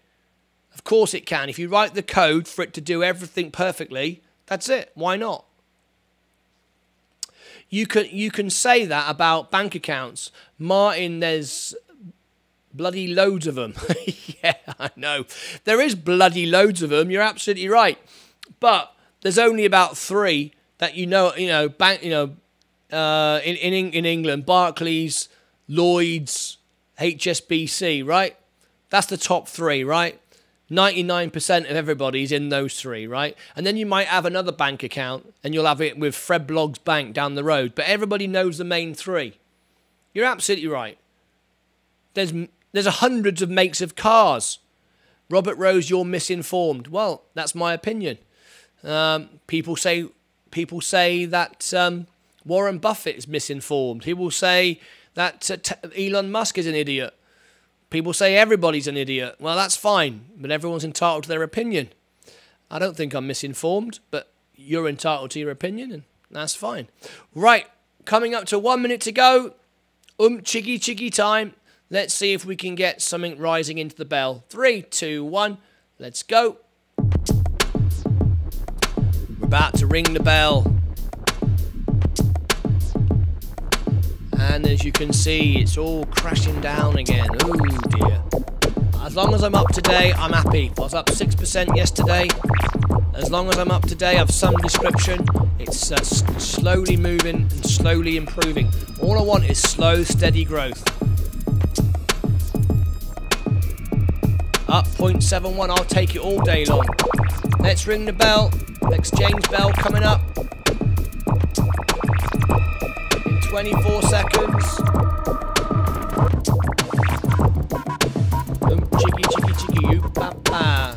Of course it can. If you write the code for it to do everything perfectly, that's it. Why not? You can you can say that about bank accounts. Martyn, there's Bloody loads of them. yeah, I know. There is bloody loads of them. You're absolutely right. But there's only about three that you know, you know, bank, you know, uh, in, in, in England, Barclays, Lloyds, HSBC, right? That's the top three, right? 99% of everybody's in those three, right? And then you might have another bank account and you'll have it with Fred Bloggs Bank down the road, but everybody knows the main three. You're absolutely right. There's there's hundreds of makes of cars. Robert Rose, you're misinformed. Well, that's my opinion. Um, people say people say that um, Warren Buffett is misinformed. He will say that uh, Elon Musk is an idiot. People say everybody's an idiot. Well, that's fine, but everyone's entitled to their opinion. I don't think I'm misinformed, but you're entitled to your opinion, and that's fine. Right, coming up to one minute to go. Um, chicky chicky time. Let's see if we can get something rising into the bell. Three, two, one. Let's go. We're about to ring the bell. And as you can see, it's all crashing down again. Oh dear. As long as I'm up today, I'm happy. I was up 6% yesterday. As long as I'm up today, I've some description. It's uh, slowly moving and slowly improving. All I want is slow, steady growth. Up 0.71, I'll take it all day long. Let's ring the bell. Exchange bell coming up. In 24 seconds. You, papa.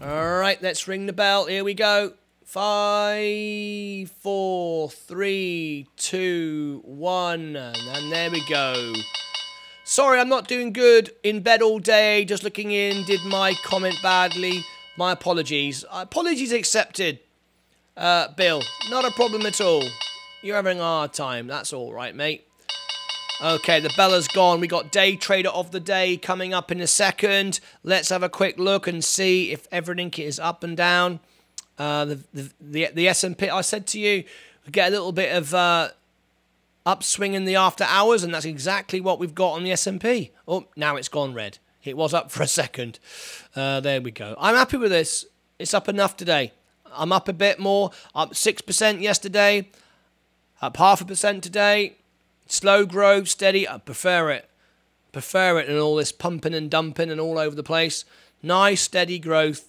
Alright, let's ring the bell. Here we go. Five, four, three, two, one, and there we go. Sorry, I'm not doing good. In bed all day, just looking in. Did my comment badly? My apologies. Apologies accepted. Uh, Bill, not a problem at all. You're having a hard time. That's all right, mate. Okay, the Bella's gone. We got day trader of the day coming up in a second. Let's have a quick look and see if everything is up and down. Uh, the, the, the, the S&P, I said to you, get a little bit of uh, upswing in the after hours, and that's exactly what we've got on the S&P. Oh, now it's gone red. It was up for a second. Uh, there we go. I'm happy with this. It's up enough today. I'm up a bit more. Up 6% yesterday. Up half a percent today. Slow growth, steady. I prefer it. prefer it than all this pumping and dumping and all over the place. Nice, steady growth,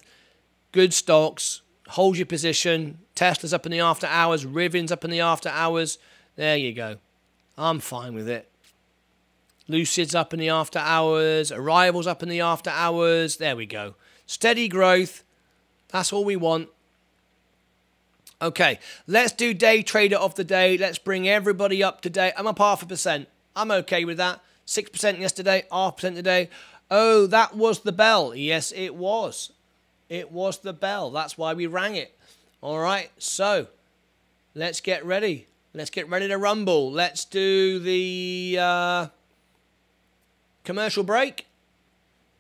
good stocks, hold your position. Tesla's up in the after hours, Rivian's up in the after hours. There you go. I'm fine with it. Lucid's up in the after hours, Arrival's up in the after hours. There we go. Steady growth. That's all we want. Okay, let's do day trader of the day. Let's bring everybody up today. I'm up half a percent. I'm okay with that. 6% yesterday, half percent today. Oh, that was the bell. Yes, it was. It was the bell. That's why we rang it. All right, so let's get ready. Let's get ready to rumble. Let's do the uh, commercial break.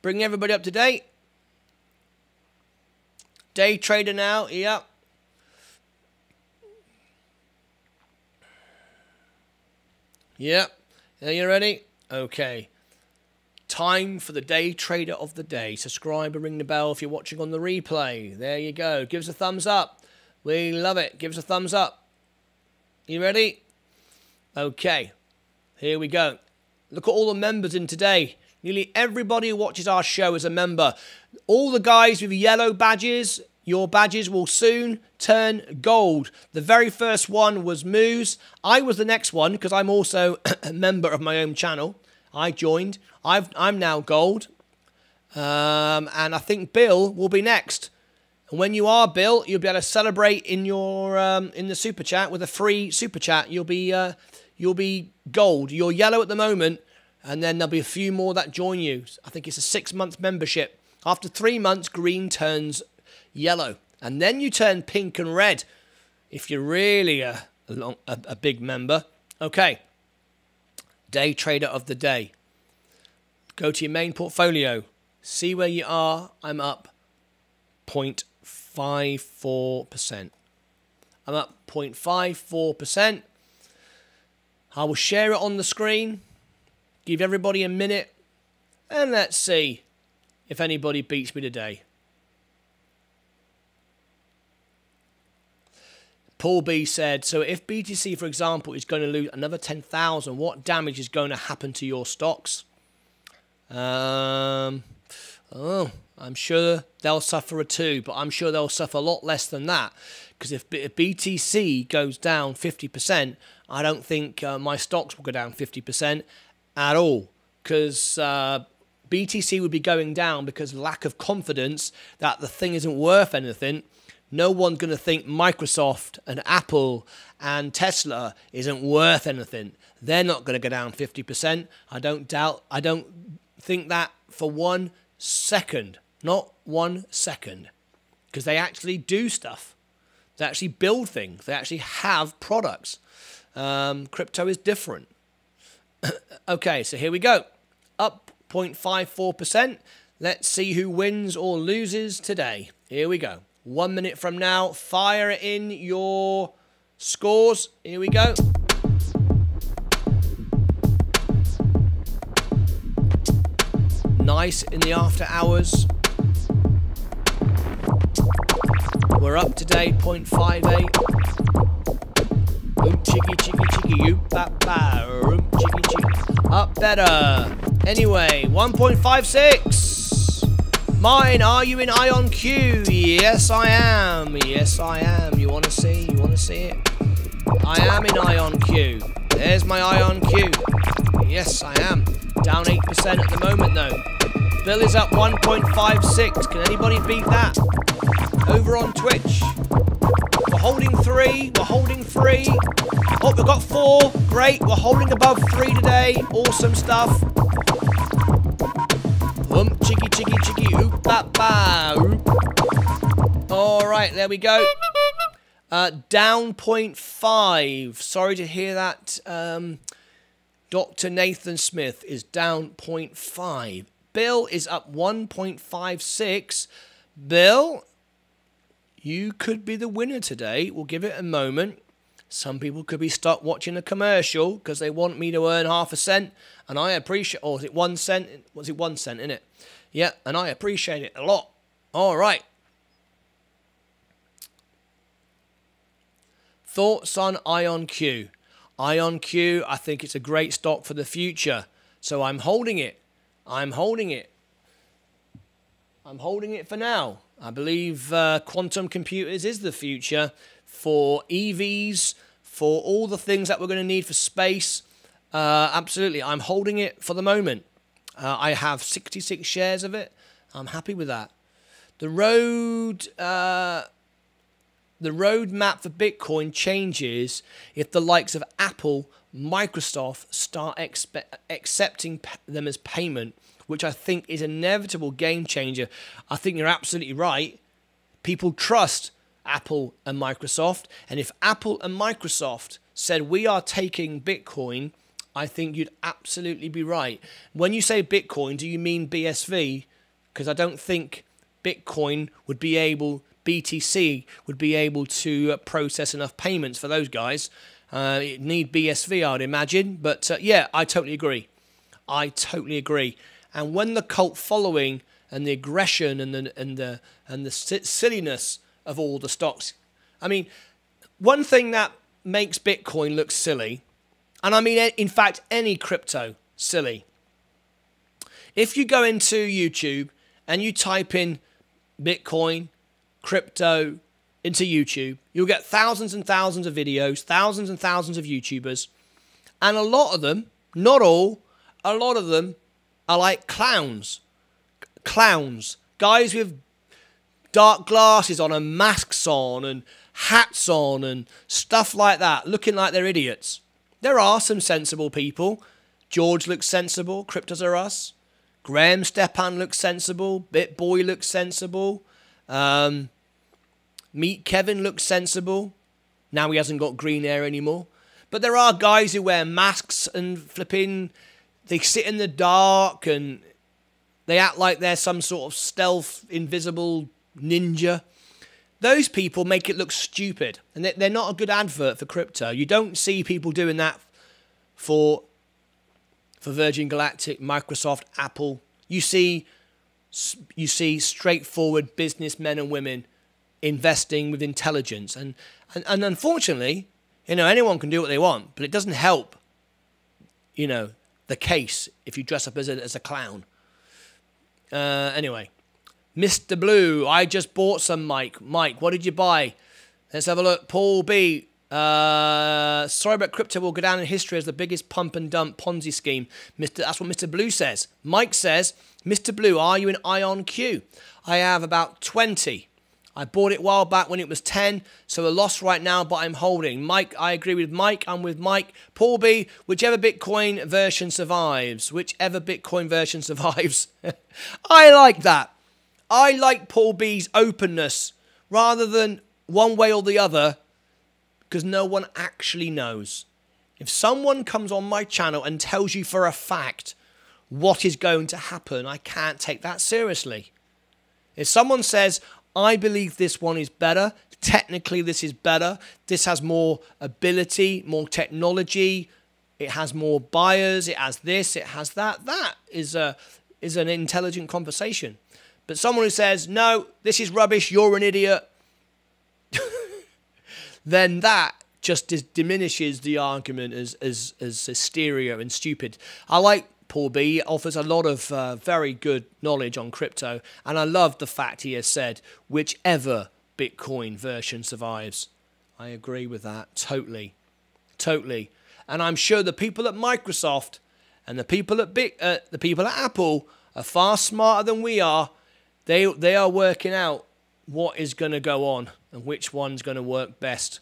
Bring everybody up to date. Day trader now. Yep. Yep. Are you ready? Okay. Time for the day trader of the day. Subscribe and ring the bell if you're watching on the replay. There you go. Give us a thumbs up. We love it. Give us a thumbs up. You ready? Okay. Here we go. Look at all the members in today. Nearly everybody who watches our show is a member. All the guys with yellow badges, your badges will soon turn gold. The very first one was Moose. I was the next one because I'm also a member of my own channel. I joined. i am now gold. Um, and I think Bill will be next. And when you are Bill, you'll be able to celebrate in your um, in the super chat with a free super chat. You'll be uh, you'll be gold. You're yellow at the moment, and then there'll be a few more that join you. I think it's a six month membership. After three months, green turns yellow. And then you turn pink and red if you're really a, a, long, a, a big member. Okay. Day trader of the day. Go to your main portfolio. See where you are. I'm up 0.54%. I'm up 0.54%. I will share it on the screen. Give everybody a minute. And let's see if anybody beats me today. Paul B said, so if BTC, for example, is going to lose another 10,000, what damage is going to happen to your stocks? Um, oh, I'm sure they'll suffer a two, but I'm sure they'll suffer a lot less than that. Because if, BTC goes down 50%, I don't think uh, my stocks will go down 50% at all. Because uh, BTC would be going down because lack of confidence that the thing isn't worth anything no one's going to think Microsoft and Apple and Tesla isn't worth anything. They're not going to go down 50%. I don't doubt, I don't think that for one second. Not one second. Because they actually do stuff. They actually build things. They actually have products. Um, crypto is different. okay, so here we go. Up 0.54%. Let's see who wins or loses today. Here we go. One minute from now, fire in your scores. Here we go. Nice in the after hours. We're up today, 0.58. Oom chicky chicky chicky oop bap ba oom chicky chicky. Up better. Anyway, 1.56. Mine, are you in IonQ? Yes, I am. Yes, I am. You want to see? You want to see it? I am in IonQ. There's my IonQ. Yes, I am. Down 8% at the moment, though. Bill is up 1.56. Can anybody beat that? Over on Twitch. We're holding three. We're holding three. Oh, we've got four. Great. We're holding above three today. Awesome stuff. Um, chicky, chicky, chicky, oop, ba, ba, oop. All right, there we go. Uh, down 0.5. Sorry to hear that. Um, Dr. Nathan Smith is down 0.5. Bill is up 1.56. Bill, you could be the winner today. We'll give it a moment. Some people could be stuck watching a commercial because they want me to earn half a cent, and I appreciate. Or is it one cent? Was it one cent in it? Yeah, and I appreciate it a lot. All right. Thoughts on IonQ? Ion Q, I think it's a great stock for the future. So I'm holding it. I'm holding it. I'm holding it for now. I believe uh, quantum computers is the future for EVs, for all the things that we're going to need for space. Uh, absolutely. I'm holding it for the moment. Uh, I have 66 shares of it. I'm happy with that. The road, uh, the roadmap for Bitcoin changes if the likes of Apple, Microsoft start accepting them as payment, which I think is inevitable game changer. I think you're absolutely right. People trust Apple and Microsoft, and if Apple and Microsoft said we are taking Bitcoin, I think you'd absolutely be right. When you say Bitcoin, do you mean BSV? Because I don't think Bitcoin would be able, BTC would be able to uh, process enough payments for those guys. Uh, it need BSV, I'd imagine. But uh, yeah, I totally agree. I totally agree. And when the cult following and the aggression and the and the and the silliness of all the stocks, I mean, one thing that makes Bitcoin look silly, and I mean, in fact, any crypto silly. If you go into YouTube and you type in Bitcoin, crypto into YouTube, you'll get thousands and thousands of videos, thousands and thousands of YouTubers. And a lot of them, not all, a lot of them are like clowns. Clowns. Guys with dark glasses on and masks on and hats on and stuff like that, looking like they're idiots. There are some sensible people. George looks sensible, CryptosRUs. Graham Stephan looks sensible. BitBoy looks sensible. Um, Meet Kevin looks sensible. Now he hasn't got green hair anymore. But there are guys who wear masks and flipping. They sit in the dark and they act like they're some sort of stealth, invisible ninja. Those people make it look stupid. And they're not a good advert for crypto. You don't see people doing that for for Virgin Galactic, Microsoft, Apple. You see, you see straightforward businessmen and women investing with intelligence, and, and and unfortunately, you know, anyone can do what they want, but it doesn't help. You know, the case if you dress up as a as a clown. Uh, anyway, Mr. Blue, I just bought some Mike. Mike, what did you buy? Let's have a look. Paul B. Uh, sorry, but crypto will go down in history as the biggest pump and dump Ponzi scheme. Mr. That's what Mr. Blue says. Mike says, Mr. Blue, are you in IonQ? I have about 20. I bought it a while back when it was 10, so a loss right now, but I'm holding. Mike, I agree with Mike. I'm with Mike. Paul B, whichever Bitcoin version survives. Whichever Bitcoin version survives. I like that. I like Paul B's openness rather than one way or the other because no one actually knows. If someone comes on my channel and tells you for a fact what is going to happen, I can't take that seriously. If someone says, I believe this one is better, technically this is better, this has more ability, more technology, it has more buyers, it has this, it has that, that is a is an intelligent conversation. But someone who says, no, this is rubbish, you're an idiot, then that just diminishes the argument as, as, as hysteria and stupid. I like Paul B. Offers a lot of uh, very good knowledge on crypto, and I love the fact he has said whichever Bitcoin version survives. I agree with that totally, totally. And I'm sure the people at Microsoft and the people at Bit, uh, the people at Apple are far smarter than we are. They they are working out what is going to go on and which one's going to work best.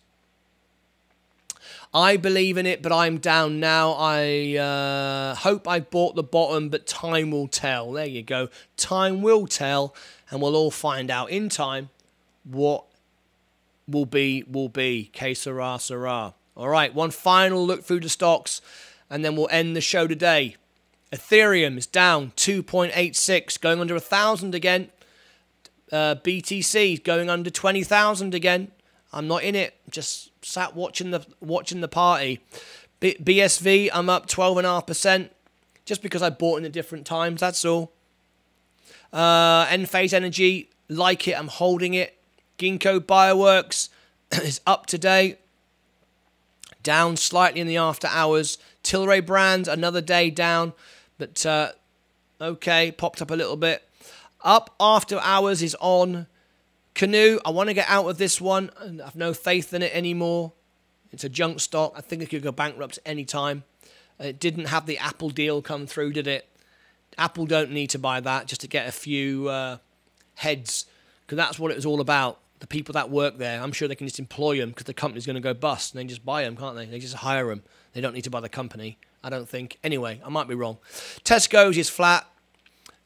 I believe in it, but I'm down now. I uh, hope I bought the bottom, but time will tell. There you go. Time will tell, and we'll all find out in time what will be, will be. Que sera, sera. All right, one final look through the stocks, and then we'll end the show today. Ethereum is down 2.86, going under a thousand again. Uh, BTC going under 20,000 again. I'm not in it. Just sat watching the watching the party. B- BSV, I'm up 12.5%. Just because I bought in at different times, that's all. Uh, Enphase Energy, like it, I'm holding it. Ginkgo Bioworks is up today. Down slightly in the after hours. Tilray Brand, another day down. But uh, okay, popped up a little bit. Up after hours is on. Canoo, I want to get out of this one. I have no faith in it anymore. It's a junk stock. I think it could go bankrupt any time. It didn't have the Apple deal come through, did it? Apple don't need to buy that just to get a few uh, heads, because that's what it was all about. The people that work there, I'm sure they can just employ them because the company's going to go bust, and they just buy them, can't they? They just hire them. They don't need to buy the company. I don't think. Anyway, I might be wrong. Tesco's is flat.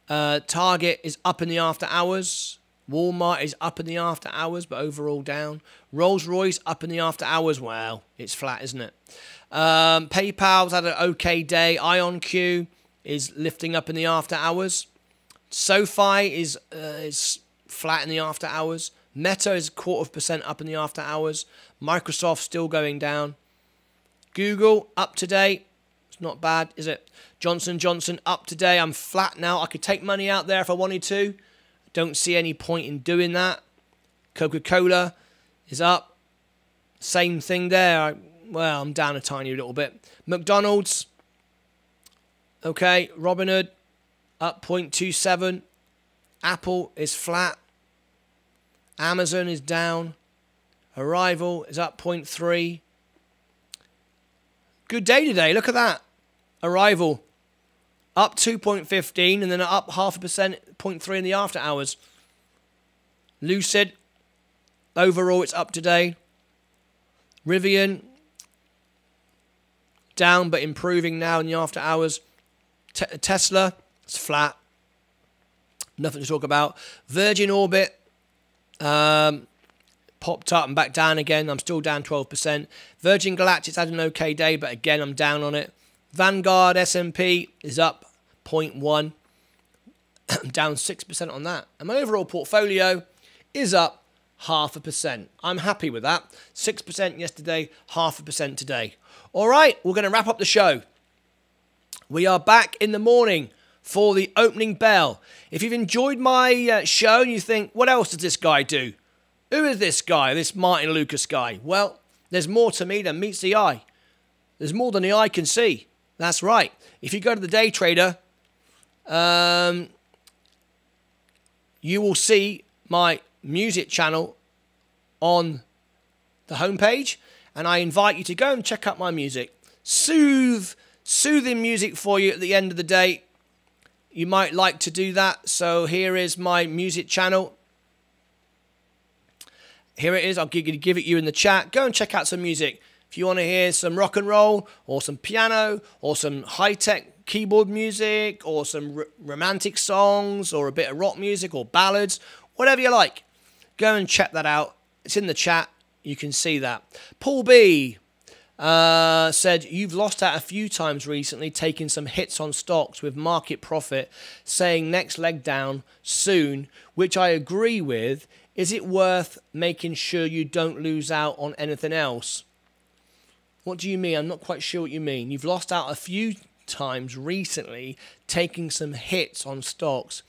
Uh, Target is up in the after hours. Walmart is up in the after hours, but overall down. Rolls Royce up in the after hours. Well, it's flat, isn't it? Um, PayPal's had an okay day. IonQ is lifting up in the after hours. SoFi is uh, is flat in the after hours. Meta is a quarter of percent up in the after hours. Microsoft still going down. Google up today. It's not bad, is it? Johnson Johnson up today. I'm flat now. I could take money out there if I wanted to. Don't see any point in doing that. Coca-Cola is up. Same thing there. I, well, I'm down a tiny little bit. McDonald's. Okay, Robinhood up 0.27. Apple is flat. Amazon is down. Arrival is up 0.3. Good day today. Look at that. Arrival up 2.15 and then up half a percent, 0.3 in the after hours. Lucid, overall it's up today. Rivian, down but improving now in the after hours. Te Tesla, it's flat. Nothing to talk about. Virgin Orbit, um, popped up and back down again. I'm still down 12%. Virgin Galactic's had an okay day, but again, I'm down on it. Vanguard S&P is up 0.1, down 6% on that. And my overall portfolio is up half a percent. I'm happy with that. 6% yesterday, half a percent today. All right, we're going to wrap up the show. We are back in the morning for the opening bell. If you've enjoyed my uh, show and you think, what else does this guy do? Who is this guy, this Martyn Lucas guy? Well, there's more to me than meets the eye. There's more than the eye can see. That's right. If you go to the day trader, um, you will see my music channel on the homepage, and I invite you to go and check out my music. Soothe, soothing music for you at the end of the day. You might like to do that, so here is my music channel. Here it is. I'll give, it you in the chat. Go and check out some music. If you want to hear some rock and roll or some piano or some high tech keyboard music or some romantic songs or a bit of rock music or ballads, whatever you like, go and check that out. It's in the chat. You can see that. Paul B uh, said, You've lost out a few times recently, taking some hits on stocks with market profit, saying next leg down soon, which I agree with. Is it worth making sure you don't lose out on anything else? What do you mean? I'm not quite sure what you mean. You've lost out a few times recently, taking some hits on stocks,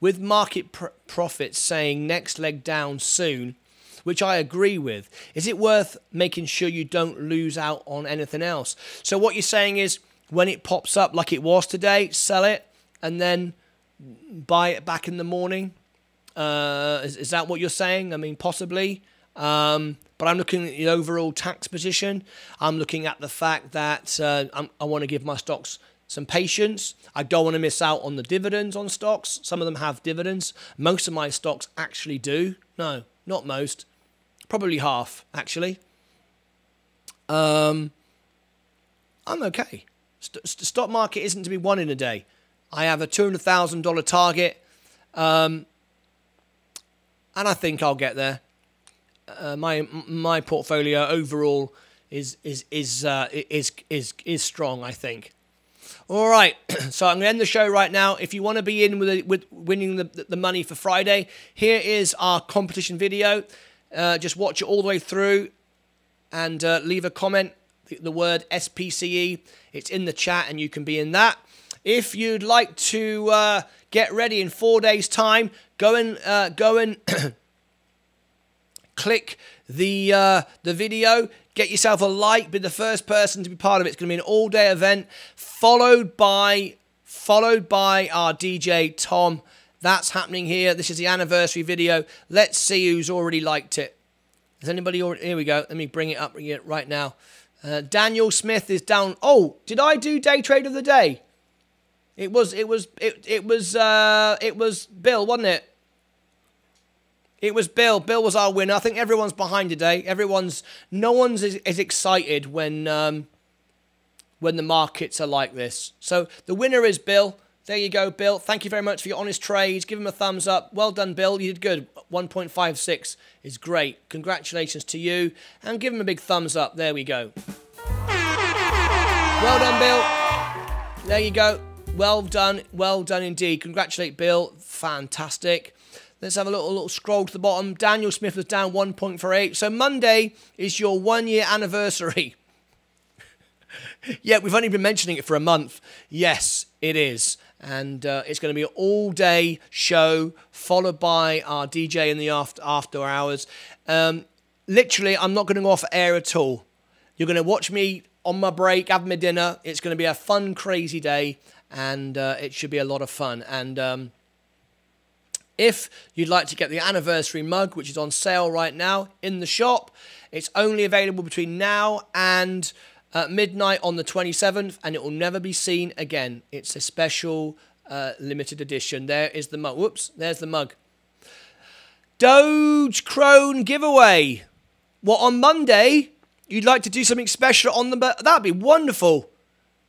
with market pr- profits saying next leg down soon, which I agree with. Is it worth making sure you don't lose out on anything else? So, what you're saying is when it pops up like it was today, sell it and then buy it back in the morning? Uh, is, is that what you're saying? I mean, possibly. Um, but I'm looking at the overall tax position. I'm looking at the fact that uh, i want to give my stocks some patience. I don't want to miss out on the dividends on stocks. Some of them have dividends. Most of my stocks actually do. No, not most. Probably half, actually. Um, I'm okay. St- stock market isn't to be won in a day. I have a $200,000 target. Um, and I think I'll get there uh, my my portfolio overall is is is uh, is is is strong. I think. All right, so I'm going to end the show right now. If you want to be in with with winning the the money for Friday, here is our competition video. Uh, just watch it all the way through, and uh, leave a comment. The, the word SPCE. It's in the chat, and you can be in that. If you'd like to uh, get ready in four days' time, go and go and click the uh, the video, get yourself a like, be the first person to be part of it. It's going to be an all day event, followed by followed by our DJ Tom. That's happening here. This is the anniversary video. Let's see who's already liked it. Has anybody already? Here we go. Let me bring it up right now. Uh, Daniel Smith is down. Oh, did I do day trade of the day? It was. It was. It. It was. Uh, it was Bill, wasn't it? It was Bill. Bill was our winner. I think everyone's behind today. Everyone's. No one's as, as excited when um, when the markets are like this. So the winner is Bill. There you go, Bill. Thank you very much for your honest trades. Give him a thumbs up. Well done, Bill. You did good. 1.56 is great. Congratulations to you. And give him a big thumbs up. There we go. Well done, Bill. There you go. Well done. Well done indeed. Congratulate Bill. Fantastic. Let's have a little, little scroll to the bottom. Daniel Smith was down 1.48. So Monday is your one year anniversary. yeah, we've only been mentioning it for a month. Yes, it is and uh, it's going to be an all day show followed by our DJ in the after, after hours. Um, literally, I'm not going to go off air at all. You're going to watch me on my break, have my dinner. It's going to be a fun, crazy day, and uh, it should be a lot of fun. And um, if you'd like to get the anniversary mug, which is on sale right now in the shop, it's only available between now and at midnight on the 27th, and it will never be seen again. It's a special uh, limited edition. There is the mug. Whoops, there's the mug. Doge Crone giveaway. What, on Monday, you'd like to do something special on the... That'd be wonderful.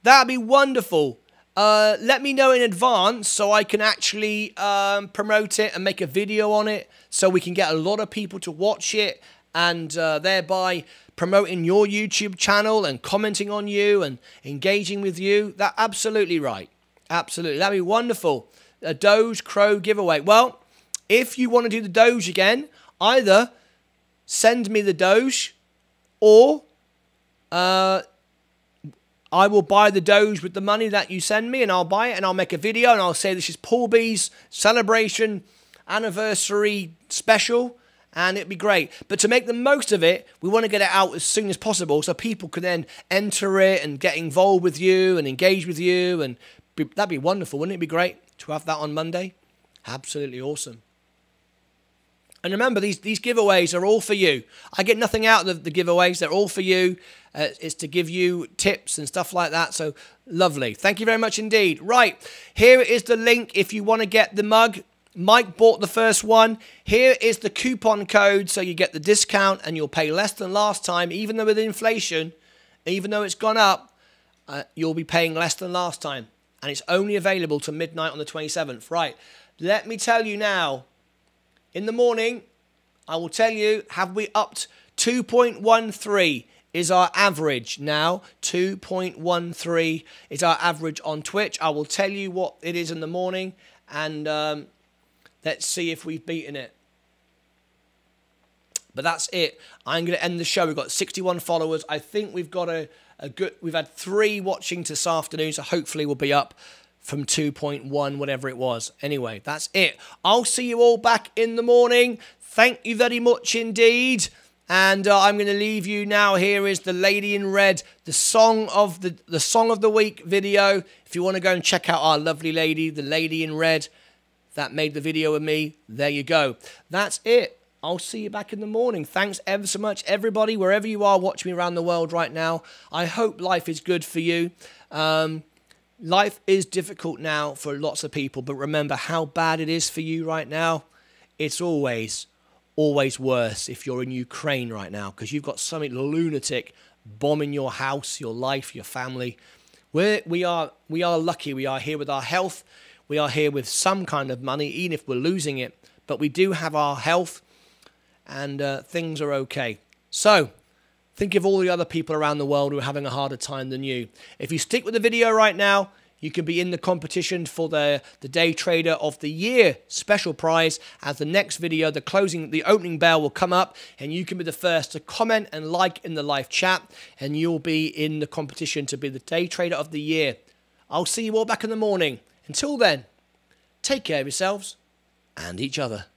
That'd be wonderful. Uh, let me know in advance so I can actually um, promote it and make a video on it so we can get a lot of people to watch it and uh, thereby promoting your YouTube channel and commenting on you and engaging with you. That's absolutely right. Absolutely. That'd be wonderful. A Doge Crow giveaway. Well, if you want to do the Doge again, either send me the Doge or uh, I will buy the Doge with the money that you send me and I'll buy it and I'll make a video and I'll say this is Paul B's celebration anniversary special and it'd be great. But to make the most of it, we want to get it out as soon as possible so people can then enter it and get involved with you and engage with you. And be, that'd be wonderful. Wouldn't it be great to have that on Monday? Absolutely awesome. And remember, these, these giveaways are all for you. I get nothing out of the, the giveaways. They're all for you. Uh, it's to give you tips and stuff like that. So lovely. Thank you very much indeed. Right, here is the link if you want to get the mug. Mike bought the first one. Here is the coupon code so you get the discount and you'll pay less than last time, even though with inflation, even though it's gone up, uh, you'll be paying less than last time. And it's only available to midnight on the 27th. Right, let me tell you now. In the morning, I will tell you, have we upped 2.13 is our average now. 2.13 is our average on Twitch. I will tell you what it is in the morning. And um, Let's see if we've beaten it. But that's it. I'm going to end the show. We've got 61 followers. I think we've got a, a good. We've had three watching this afternoon, so hopefully we'll be up from 2.1, whatever it was. Anyway, that's it. I'll see you all back in the morning. Thank you very much indeed. And uh, I'm going to leave you now. Here is the Lady in Red, the song of the the song of the week video. If you want to go and check out our lovely lady, the Lady in Red that made the video of me. There you go. That's it. I'll see you back in the morning. Thanks ever so much, everybody, wherever you are watching me around the world right now. I hope life is good for you. Um, life is difficult now for lots of people, but remember how bad it is for you right now. It's always, always worse if you're in Ukraine right now because you've got something lunatic bombing your house, your life, your family. We're, we are we are lucky. We are here with our health. We are here with some kind of money, even if we're losing it, but we do have our health and uh, things are okay. So, think of all the other people around the world who are having a harder time than you. If you stick with the video right now, you can be in the competition for the, the Day Trader of the Year special prize. As the next video, the closing, the opening bell will come up, and you can be the first to comment and like in the live chat, and you'll be in the competition to be the Day Trader of the Year. I'll see you all back in the morning. Until then, take care of yourselves and each other.